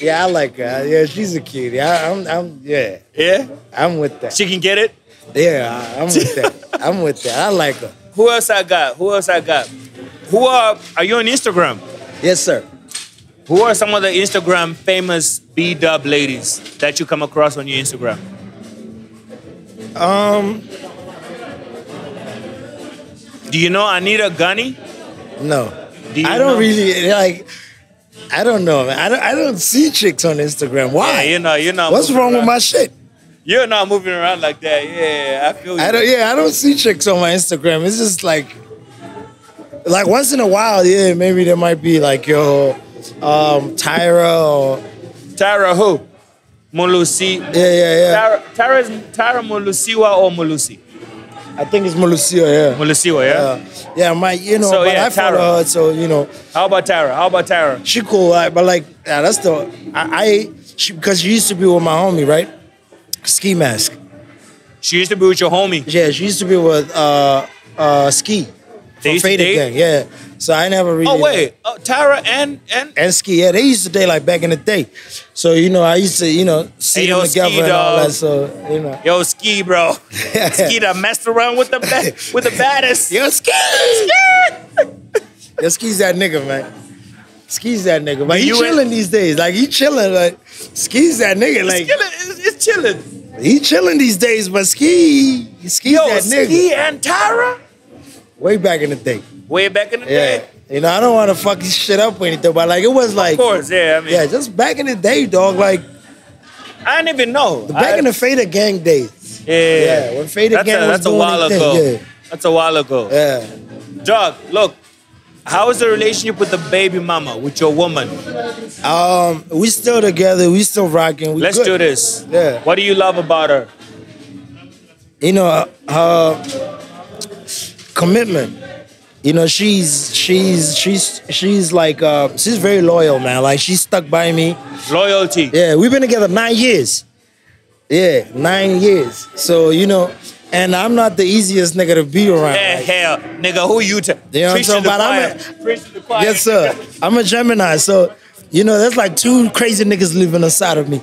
Yeah, I like her. Yeah, she's a cutie. I, I'm, I'm, yeah, Yeah? I'm with that. She can get it? Yeah, I- I'm with that. I'm with that. I like her. Who else I got? Who else I got? Who are are you on Instagram? Yes, sir. Who are some of the Instagram famous B dub ladies that you come across on your Instagram? Um, Do you know Anita Gunny? no, Do I don't know- really like. I don't know, man. I don't. I don't see chicks on Instagram. Why? Yeah, you know, You know. What's wrong with my shit? You're not moving around like that. Yeah, I feel you. I don't. Yeah, I don't see chicks on my Instagram. It's just like, like once in a while, yeah, maybe there might be like yo, um, Tyra or Tyra who? Mulusi. yeah, yeah, yeah. Tyra, Tyra Tyra Mulusiwa or Mulusi? I think it's Malusia. Yeah. Mulusiwa, yeah? Yeah, yeah, my, you know, So, but yeah, I follow Tara. her, so you know, How about Tara? How about Tara? she cool, but like, yeah, that's the I, I she, because she used to be with my homie, right? Ski mask. She used to be with your homie. Yeah, she used to be with uh uh Ski They used to Faded date? Gang. Yeah, so I never really. Oh wait, uh, Tyra and and And Ski, yeah, they used to date like back in the day. So you know, I used to you know see Hey, yo, them together Ski, and all dog. that. So you know, yo Ski, bro. <laughs> Ski done messed around with the ba- with the baddest. <laughs> yo Ski, yo Ski's that nigga, man. Ski's that nigga, but he chilling these days. Like he chilling, like Ski's that nigga. Like It's, killing, it's, it's chilling. he chilling these days, but Ski, Ski's Yo, that nigga. Ski and Tyra. Way back in the day. Way back in the Yeah. day. You know, I don't want to fuck this shit up or anything, but like it was like, Of course, yeah. I mean, yeah, just back in the day, dog. Like I didn't even know. back I- in the Fader Gang days. yeah, Yeah, when that's Gang a, was that's a while ago. yeah. That's a while ago. Yeah. Dog, look, how is the relationship with the baby mama, with your woman? Um, we still together. We still rocking. We Let's good. do this. Yeah. What do you love about her? You know, uh, her commitment. You know, she's she's she's she's like uh, she's very loyal, man. Like she's stuck by me. Loyalty. Yeah, we've been together nine years. Yeah, nine years. So you know, and I'm not the easiest nigga to be around. Like, hell, nigga, who you to? You know what I'm talking about? I'm choir. Preach to the choir. yes, sir. I'm a Gemini, so you know, there's like two crazy niggas living inside of me.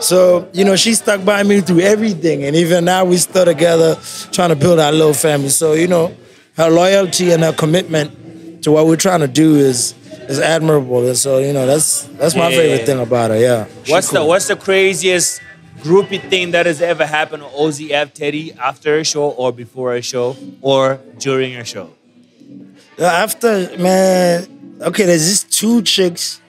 So, you know, she stuck by me through everything. And even now we still together trying to build our little family. So, you know, her loyalty and her commitment to what we're trying to do is is admirable. And so, you know, that's that's my Yeah. favorite thing about her. Yeah. She What's the. What's the craziest groupie thing that has ever happened to Ozi F Teddy after a show or before a show or during a show? Uh, after man, okay, there's just two chicks.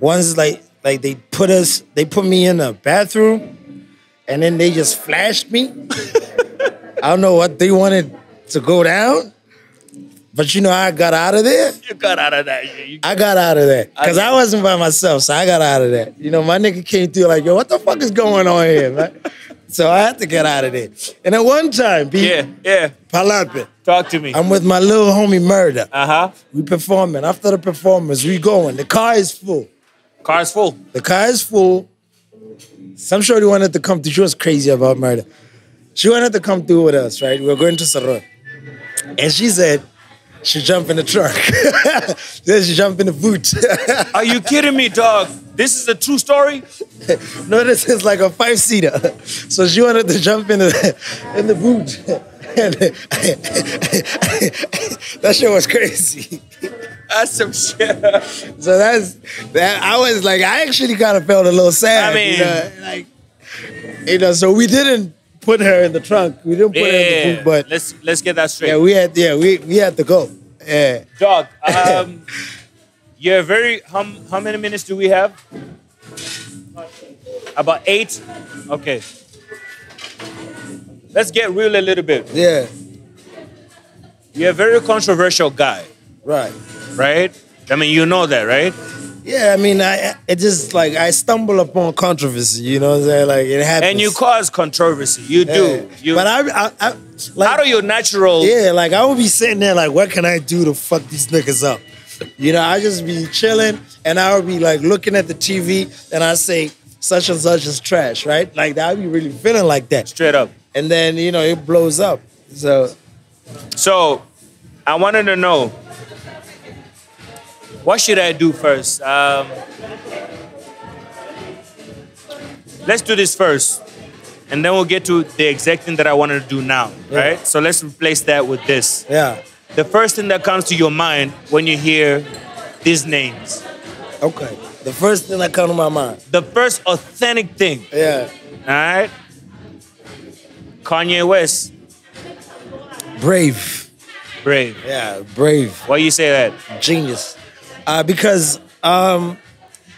One's like like they put us, they put me in a bathroom, and then they just flashed me. <laughs> I don't know what they wanted to go down, but you know I got out of there. You got out of that. I got out of that because I I- wasn't by myself, so I got out of that. You know, my nigga came through like, yo, what the fuck is going on here, man? so I had to get out of there. And at one time, B, yeah, yeah. Palapye, Talk to me. I'm with my little homie Murder. Uh huh. We performing. After the performance, we going. The car is full. Car's full. The car is full. Some shorty wanted to come through. She was crazy about murder. She wanted to come through with us, right? We were going to Sarot. And she said she jumped in the truck. <laughs> then she jumped in the boot. <laughs> Are you kidding me, dog? This is a true story. <laughs> no, this is like a five-seater. So she wanted to jump in the in the boot. <laughs> That shit was crazy. That's some shit. So that's that. I was like, I actually kind of felt a little sad. I mean- you know, like, you know, so we didn't put her in the trunk. We didn't put her in the Yeah. boot, but let's let's get that straight. yeah, we had, yeah, we we had to go. Yeah, Dog, <laughs> um, you're very. How, how many minutes do we have? About eight. Okay. Let's get real a little bit. yeah, You're a very controversial guy, right. right? I mean, you know that, right? Yeah, I mean, I it just like I stumble upon controversy. You know what I'm saying? Like it happens. And you cause controversy. You Yeah. do. You, but I, I, I like, out of your natural. Yeah, like I would be sitting there like, what can I do to fuck these niggas up? You know, I just be chilling and I would be like looking at the TV and I say such and such is trash, right? Like that, I'd be really feeling like that. Straight up. And then, you know, it blows up. So So, I wanted to know what should I do first? Um, let's do this first, and then we'll get to the exact thing that I wanted to do now, Yeah. right? So let's replace that with this. Yeah. The first thing that comes to your mind when you hear these names, Okay. The first thing that comes to my mind. the first authentic thing, Yeah. all right? Kanye West, Brave. brave. Yeah, brave. Why you say that? Genius. Uh, because um,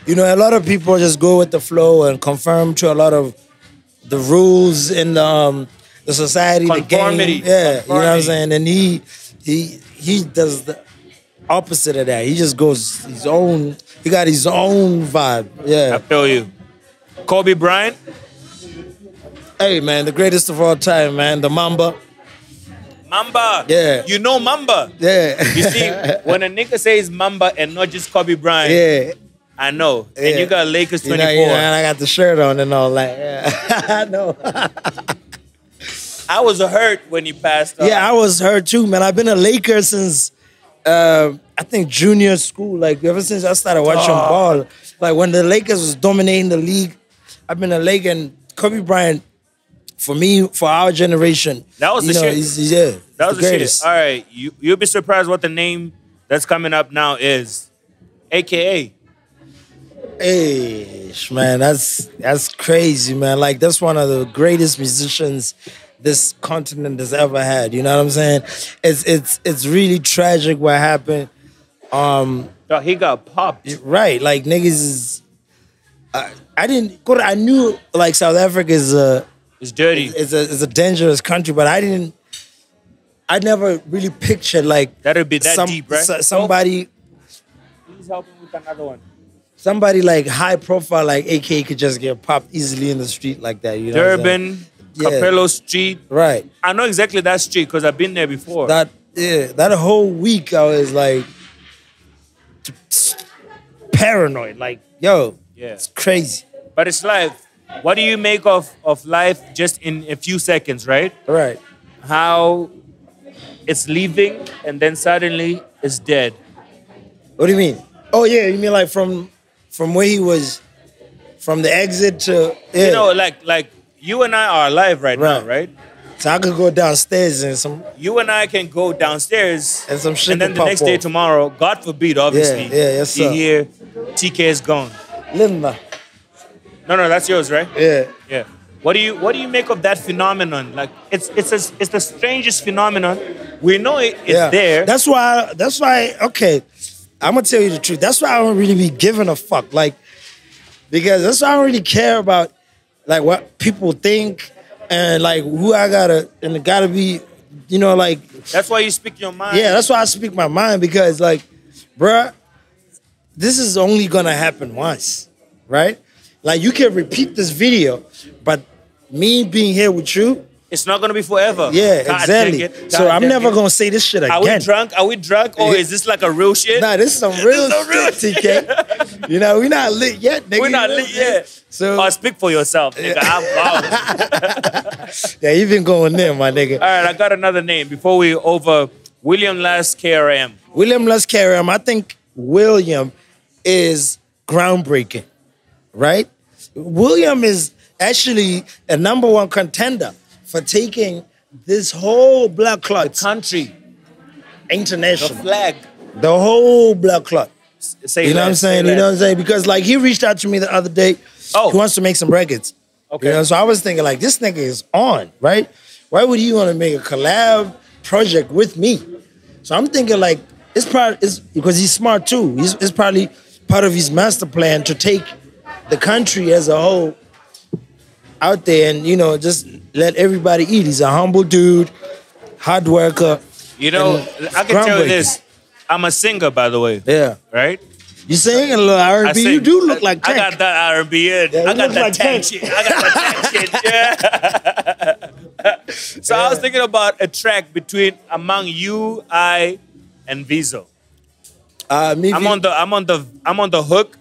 you know, a lot of people just go with the flow and conform to a lot of the rules in the, um, the society, the game. Yeah, you know what I'm saying? And he he he does the opposite of that. He just goes his own. He got his own vibe. Yeah, I feel you. Kobe Bryant, Hey man, the greatest of all time, man. The Mamba. Mamba. Yeah. You know Mamba. Yeah. You see, <laughs> when a nigga says Mamba and not just Kobe Bryant, yeah. I know. And you got Lakers You 24. know, you know, and I got the shirt on and all that. Yeah. <laughs> I know. I was hurt when he passed. up. Yeah, I was hurt too, man. I've been a Laker since uh, I think junior school. Like ever since I started watching Oh. ball. Like when the Lakers was dominating the league, I've been a Laker and Kobe Bryant. For me, for our generation, That was the know, shit. He's, he's- yeah, that was the the greatest. shit. All right, you you'll be surprised what the name that's coming up now is, AKA. Hey, man, that's that's crazy, man. Like that's one of the greatest musicians this continent has ever had. You know what I'm saying? It's it's it's really tragic what happened. Um, Dog, he got popped. right, like niggas is. I, I didn't. I knew like South Africa is a It's dirty. It's a is a dangerous country, but I didn't. I never really pictured like That'd be that some, deep, right? so- somebody Please help me with another one. somebody like high profile like AK could just get popped easily in the street like that. You know, Durban, Yeah. Capello Street. right? I know exactly that street because I've been there before. That yeah, that whole week I was like paranoid. Like, yo, Yeah. it's crazy. but it's life. What do you make of, of life just in a few seconds, right? Right. How it's leaving and then suddenly it's dead. What do you mean? Oh yeah, you mean like from from where he was, from the exit to yeah. You know, like like you and I are alive right, now, Right. right? so I could go downstairs and some You and I can go downstairs and some shit and then the pop next day tomorrow, God forbid, obviously, yeah, yes, you sir. hear TKay is gone. Linda. No, no, that's yours, right? Yeah. Yeah. What do you what do you make of that phenomenon? Like it's it's a, it's the strangest phenomenon. We know it, it's yeah. there. That's why. That's why. Okay, I'm gonna tell you the truth. That's why I don't really be giving a fuck. Like, because that's why I don't really care about like what people think and like who I gotta and it gotta be. You know, like That's why you speak your mind. yeah. That's why I speak my mind because like, bruh, this is only gonna happen once, right? Like you can repeat this video, but me being here with you, It's not gonna be forever. yeah, God exactly. So I'm never it. gonna say this shit again. Are we drunk? Are we drunk? Or Yeah. is this like a real shit? Nah, this is some <laughs> real some real shit, TKay. you know, we're not lit yet, nigga. We're not you know lit what I'm saying? yet. So oh, speak for yourself, nigga. I'm out. <laughs> yeah, you been going there, my nigga. All right, I got another name before we over. William Last KRM. William Last KRM, I think William is groundbreaking, right? William is actually a number one contender for taking this whole black clot Country. The international, flag. the whole black clot. Say You know what I'm saying? You know what I'm saying? Because like he reached out to me the other day. Oh. He wants to make some records. Okay. You know, so I was thinking like this nigga is on, right? Why would he want to make a collab project with me? So I'm thinking like it's part it's because he's smart too. He's it's probably part of his master plan to take the country as a whole out there and you know just let everybody eat. He's a humble dude, hard worker. You know, I can tell you this. I'm a singer, by the way. Yeah. Right? You singing a little R&B. sing. You do look like I got that R&B in. Yeah, I got that like tank Tank. shit. I got that tank shit. <laughs> Yeah. so I was thinking about a track between among you, I, and Vizo. Uh, me, I'm on the I'm on the I'm on the hook.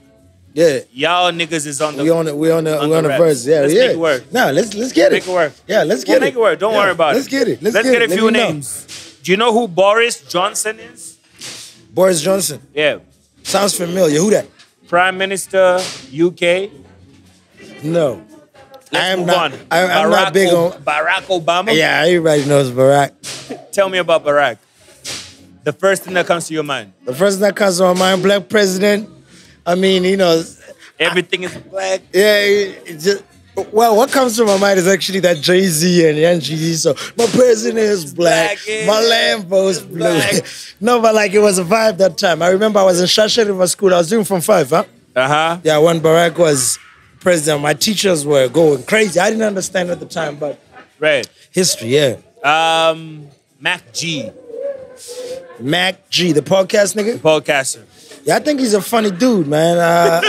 Yeah. Y'all niggas is on the We on the we on the on we the on the rap. verse. Yeah, Let's yeah. make it work. No, let's let's get it. Make it work. Yeah, let's We'll get make it. it work. Don't Yeah, worry about it. let's get it. Let's, Let's get, get, it. a few me know. names. Do you know who Boris Johnson is? Boris Johnson. Yeah. Sounds familiar. Who that? Prime Minister UK. No. Let's I am not- on. I- I'm not big on- Barack Obama. Yeah, everybody knows Barack. <laughs> Tell me about Barack. The first thing that comes to your mind. The first thing that comes to my mind, black president. I mean, you know, Everything is black. yeah, it, it just. Well, what comes to my mind is actually that Jay Z and Young Jeezy. So my president is black, black, my Lambo's blue. <laughs> No, but like it was a vibe that time. I remember I was in Shashe River School. I was doing from five, huh? Uh huh. Yeah, when Barack was president, my teachers were going crazy. I didn't understand at the time, but Right. history, yeah. Um, Mac G, Mac G, the podcast nigga. podcaster. Yeah, I think he's a funny dude, man. Uh,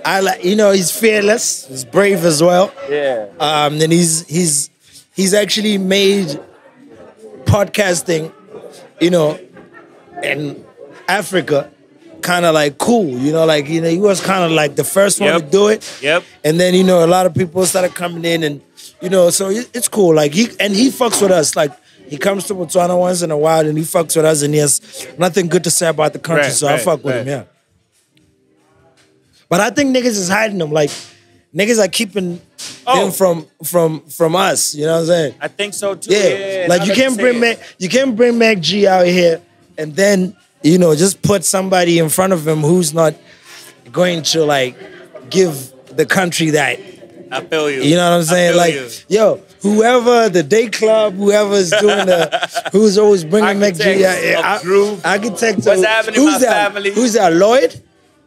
<laughs> I like, you know, he's fearless. He's brave as well. Yeah. Um, and he's he's he's actually made podcasting, you know, in Africa, kind of like cool. You know, like you know, he was kind of like the first one to do it. Yep. And then you know, a lot of people started coming in, and you know, so it's cool. Like he and he fucks with us. Like he comes to Botswana once in a while, and he fucks with us, and he has nothing good to say about the country. Right, so I fuck with right. him, yeah. But I think niggas is hiding them. Like niggas are keeping Oh. them from from from us. You know what I'm saying? I think so too. Yeah. Yeah. like you can't bring. Mac you can't bring MacG out here and then you know just put somebody in front of him who's not going to like give the country that. I feel you. You know what I'm saying? Like, you. yo, whoever the day club, whoever's doing the, <laughs> who's always bringing MacG, Architects yeah, yeah, of groove. architect. What's happening, who's my that? family? Who's that? Lloyd?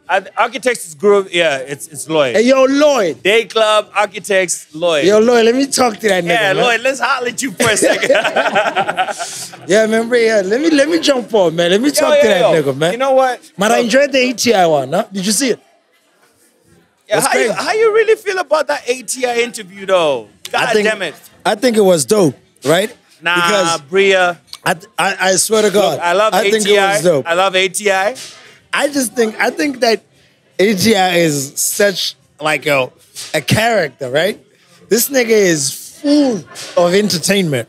I, architects is groove. Yeah, it's it's Lloyd. Hey, yo, Lloyd. Day Club, Architects, Lloyd. Yo, Lloyd, let me talk to that nigga. yeah, man. Lloyd, let's holler at you for a second. <laughs> Yeah, man, bro, yeah. Let me let me jump on, man. Let me talk to that nigga, man. You know what? Man, I enjoyed the ATI one, huh? Did you see it? yeah, how, you, how you really feel about that ATI interview, though? God I think, damn it. I think it was dope, right? Nah, Because Bria. I, I, I swear to God, I love I ATI. think it was dope. I love ATI. I just think I think that ATI is such like a a character, right? This nigga is full of entertainment.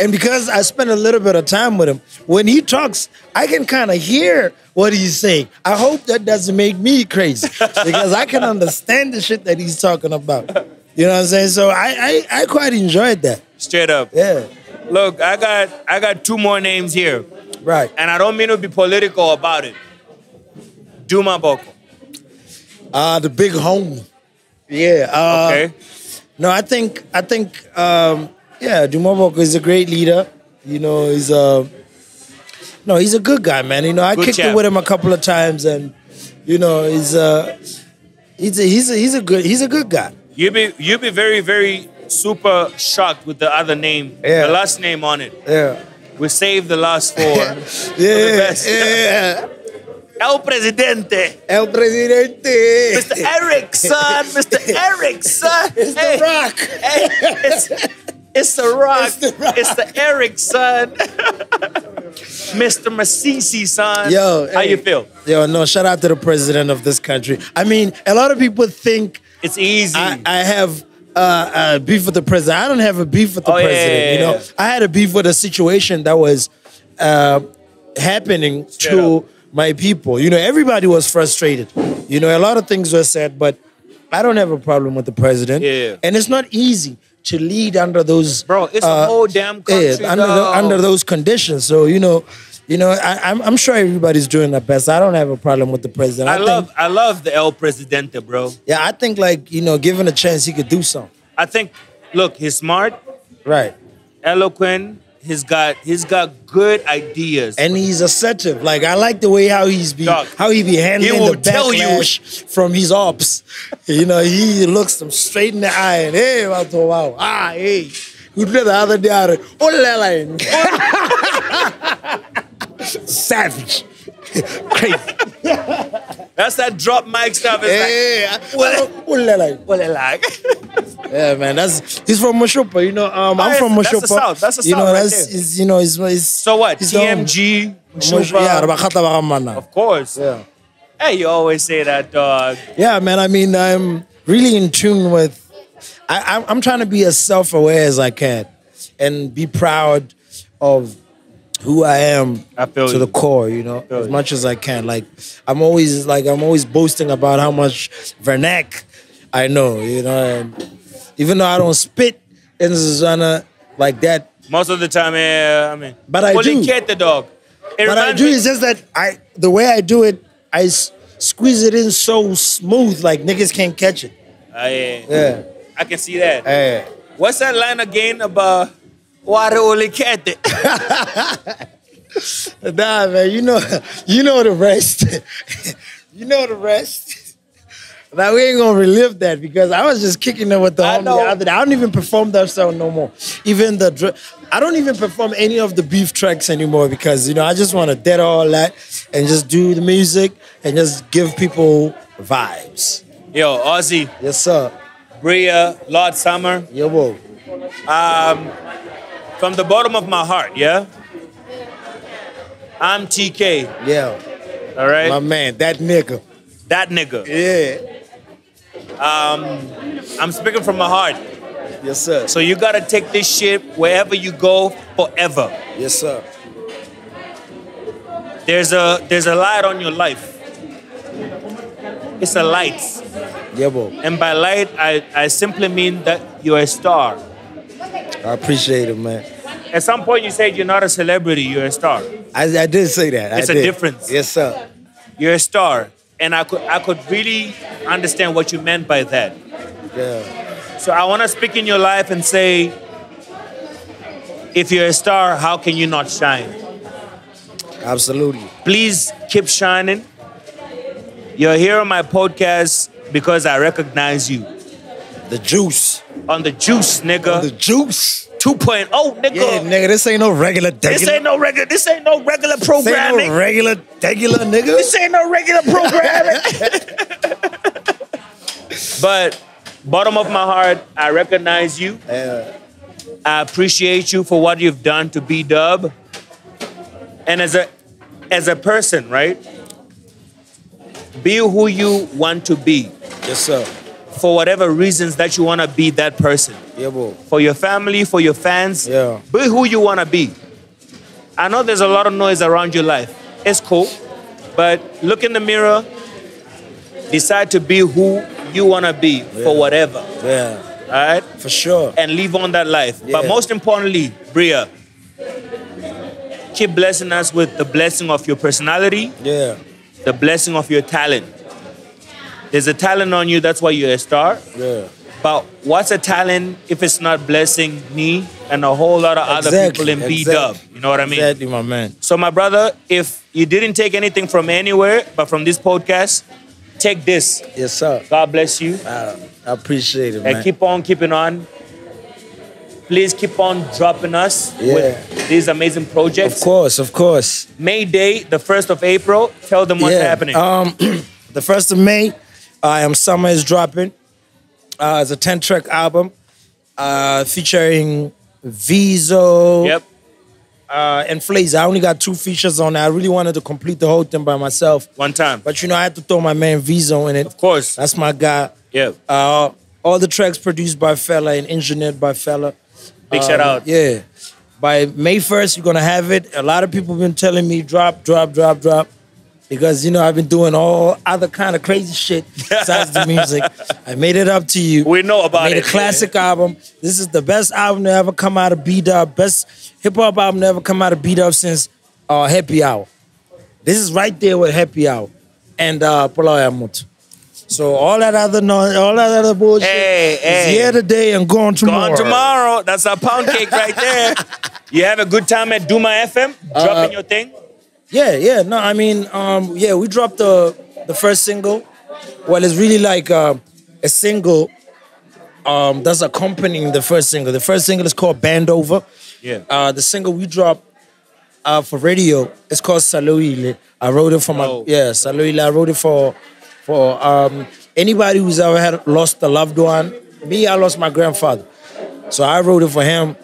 And because I spent a little bit of time with him, when he talks, I can kind of hear what he's saying. I hope that doesn't make me crazy <laughs> because I can understand the shit that he's talking about. You know what I'm saying? So I I, I quite enjoyed that. Straight up. Yeah. Look, I got I got two more names here, Right. and I don't mean to be political about it. Duma Boko. Uh the big home. Yeah. Uh, Okay. No, I think I think um, yeah, Duma Boko is a great leader. You know, he's a no, he's a good guy, man. You know, I Good kicked it with him a couple of times, and you know, he's a he's a he's a he's a good he's a good guy. You be you be very very super shocked with the other name, Yeah. the last name on it. Yeah, We saved the last four. <laughs> yeah, yeah. <laughs> El Presidente, El presidente, Mr. Erickson, Mr. <laughs> Erickson. It's hey, the Rock. hey, it's, it's the Rock. It's the Rock. It's the Erickson. Mr. Masisi, son. Yo, how hey. you feel? Yo, no, shout out to the president of this country. I mean, a lot of people think It's easy. I, I have uh, uh, beef with the president. I don't have a beef with the Oh, yeah, president. yeah, you know. I had a beef with a situation that was uh, happening Straight to up. my people. You know, everybody was frustrated. You know, a lot of things were said, but I don't have a problem with the president. Yeah. and it's not easy to lead under those. Bro, it's a uh, whole damn country. yeah, under the, under those conditions. So you know. You know, I, I'm, I'm sure everybody's doing their best. I don't have a problem with the president. I, think, love I love the El Presidente, bro. yeah, I think like you know, given a chance, he could do something. I think look, he's smart, Right. eloquent, he's got he's got good ideas. and he's assertive. Like I like the way how he's be Dog, how he be handling he will the tell you- backlash from his ops. You know, he looks them straight in the eye and hey, Walter, wow, ah, hey. We did the other day, oh <laughs> savage, <laughs> crazy. That's that drop mic stuff. It's Yeah, Well- la la. like, what it like? <laughs> Yeah, man, that's he's from Moshopa. You know, um, Oh, I'm from that's the South, that's the you know, South right that's there. is you know, is is so what? TMG, Mosh- yeah, Rabakata of course. Yeah. Hey, you always say that, dog. Yeah, man. I mean, I'm really in tune with. I, I'm, I'm trying to be as self-aware as I can, and be proud of who I am I to you. the core. You know, as you. much as I can. Like I'm always like I'm always boasting about how much Vernac I know. You know, and Even though I don't spit in Setswana like that, Most of the time, yeah, I mean. But I do. cat the dog. It But I do. me- It's just that I the way I do it, I s- squeeze it in so smooth, like niggas can't catch it. Ah, yeah. Yeah. I can see that. Hey. What's that line again about water only cat? <laughs> Nah, man. You know, you know the rest. <laughs> you know the rest. Now we ain't gonna relive that because I was just kicking it with the I homie know. the other day. I don't even perform that song no more. Even the dr- I don't even perform any of the beef tracks anymore because you know I just want to dead all that and just do the music and just give people vibes. Yo, Ozi, Yes, sir. Bria, Lord Summer, Yo, whoa. Um, from the bottom of my heart, yeah? I'm TKay, Yeah, all right? my man, that nigga. that nigga. Yeah. Um, I'm speaking from my heart. Yes, sir. So you gotta take this shit wherever you go forever. Yes, sir. There's a there's a light on your life. It's a light. Yeah, bro. And by light, I, I simply mean that you're a star. I appreciate it, man. At some point, you said you're not a celebrity, you're a star. I, I did say that. I It's a did. difference. Yes, sir. You're a star. And I could, I could really understand what you meant by that. Yeah. So I want to speak in your life and say, if you're a star, how can you not shine? Absolutely. Please keep shining. You're here on my podcast because I recognize you. The juice. On the juice, nigga. On The juice. 2.0, nigga. Yeah, nigga, this ain't no regular This ain't no regular. This ain't no regular This ain't programming. no regular degular, nigga. This ain't no regular programming. <laughs> but bottom of my heart, I recognize you. Yeah. I appreciate you for what you've done to B Dub. And as a as a person, right? Be who you want to be Yes, sir. For whatever reasons that you want to be that person. Yeah, bro. For your family, for your fans. Yeah. Be who you want to be. I know there's a lot of noise around your life. It's cool. But look in the mirror, decide to be who you want to be for whatever. Yeah. All right? For sure. and live on that life. But most importantly, Bria, keep blessing us with the blessing of your personality, Yeah. the blessing of your talent. There's a talent on you, that's why you're a star. Yeah. But what's a talent if it's not blessing me and a whole lot of other people in B exactly. Dub? You know what I mean? Exactly, my man. So, my brother, if you didn't take anything from anywhere but from this podcast, take this. Yes, sir. God bless you. I, I appreciate it, and man. And keep on keeping on. Please keep on dropping us Yeah. with these amazing projects. of course, of course. May Day, the 1st of April, tell them what's happening. Um, <clears throat> the first of May, I am Summer is dropping. Uh, it's a 10 track album uh, featuring Vizo yep. uh, and Flaze. I only got two features on it. I really wanted to complete the whole thing by myself. One time. But you know, I had to throw my man Vizo in it. Of course. That's my guy. Yeah. Uh, all the tracks produced by Fella and engineered by Fella. Big Uh, shout out. Yeah. By May 1st, you're gonna have it. A lot of people have been telling me drop, drop, drop, drop. Because you know I've been doing all other kind of crazy shit besides the music. <laughs> I made it up to you. We know about I made it, a classic album. This is the best album to ever come out of B Dub. Best hip hop album to ever come out of B Dub since uh, Happy Hour. This is right there with Happy Hour and uh, Mutu. So all that other no, all that other bullshit Hey, is hey. here today and gone tomorrow. Gone tomorrow. That's a pound cake right there. <laughs> You have a good time at Duma FM, Uh, dropping your thing. Yeah, yeah. No, I mean, um, yeah, we dropped the the first single. Well, it's really like uh, a single um, that's accompanying the first single. The first single is called Band Over. Yeah. Uh, the single we dropped uh, for radio is called Saluile. I wrote it for my Oh. yeah Saluile. I wrote it for for um, anybody who's ever had lost a loved one. Me, I lost my grandfather, so I wrote it for him.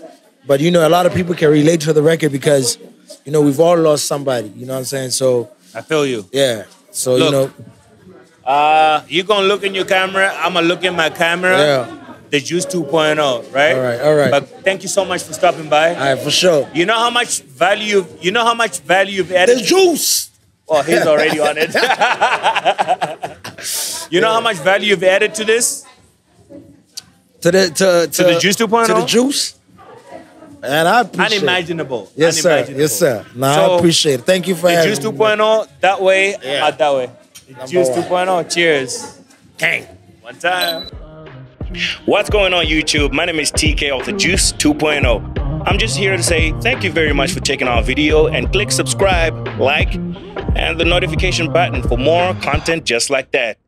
But you know, a lot of people can relate to the record because you know we've all lost somebody. You know what I'm saying? So I feel you. yeah. So Look. you know, Uh, you gonna look in your camera. I'm gonna look in my camera. Yeah. The Juice 2.0, right? All right, all right. But thank you so much for stopping by. all right, for sure. You know how much value you know how much value you've added. The juice. Oh, he's already on it. <laughs> you know how much value you've added to this? to the to, to, the Juice 2.0? to the juice. And I appreciate it. Unimaginable. Yes, sir. Unimaginable. Yes, sir. No, I appreciate it. Thank you for having Juice me. 2.0, that way, Yeah. not that way. Juice 2.0, cheers. Gang. One time. What's going on, YouTube? My name is TKay of the Juice 2.0. I'm just here to say thank you very much for checking our video and click subscribe, like, and the notification button for more content just like that.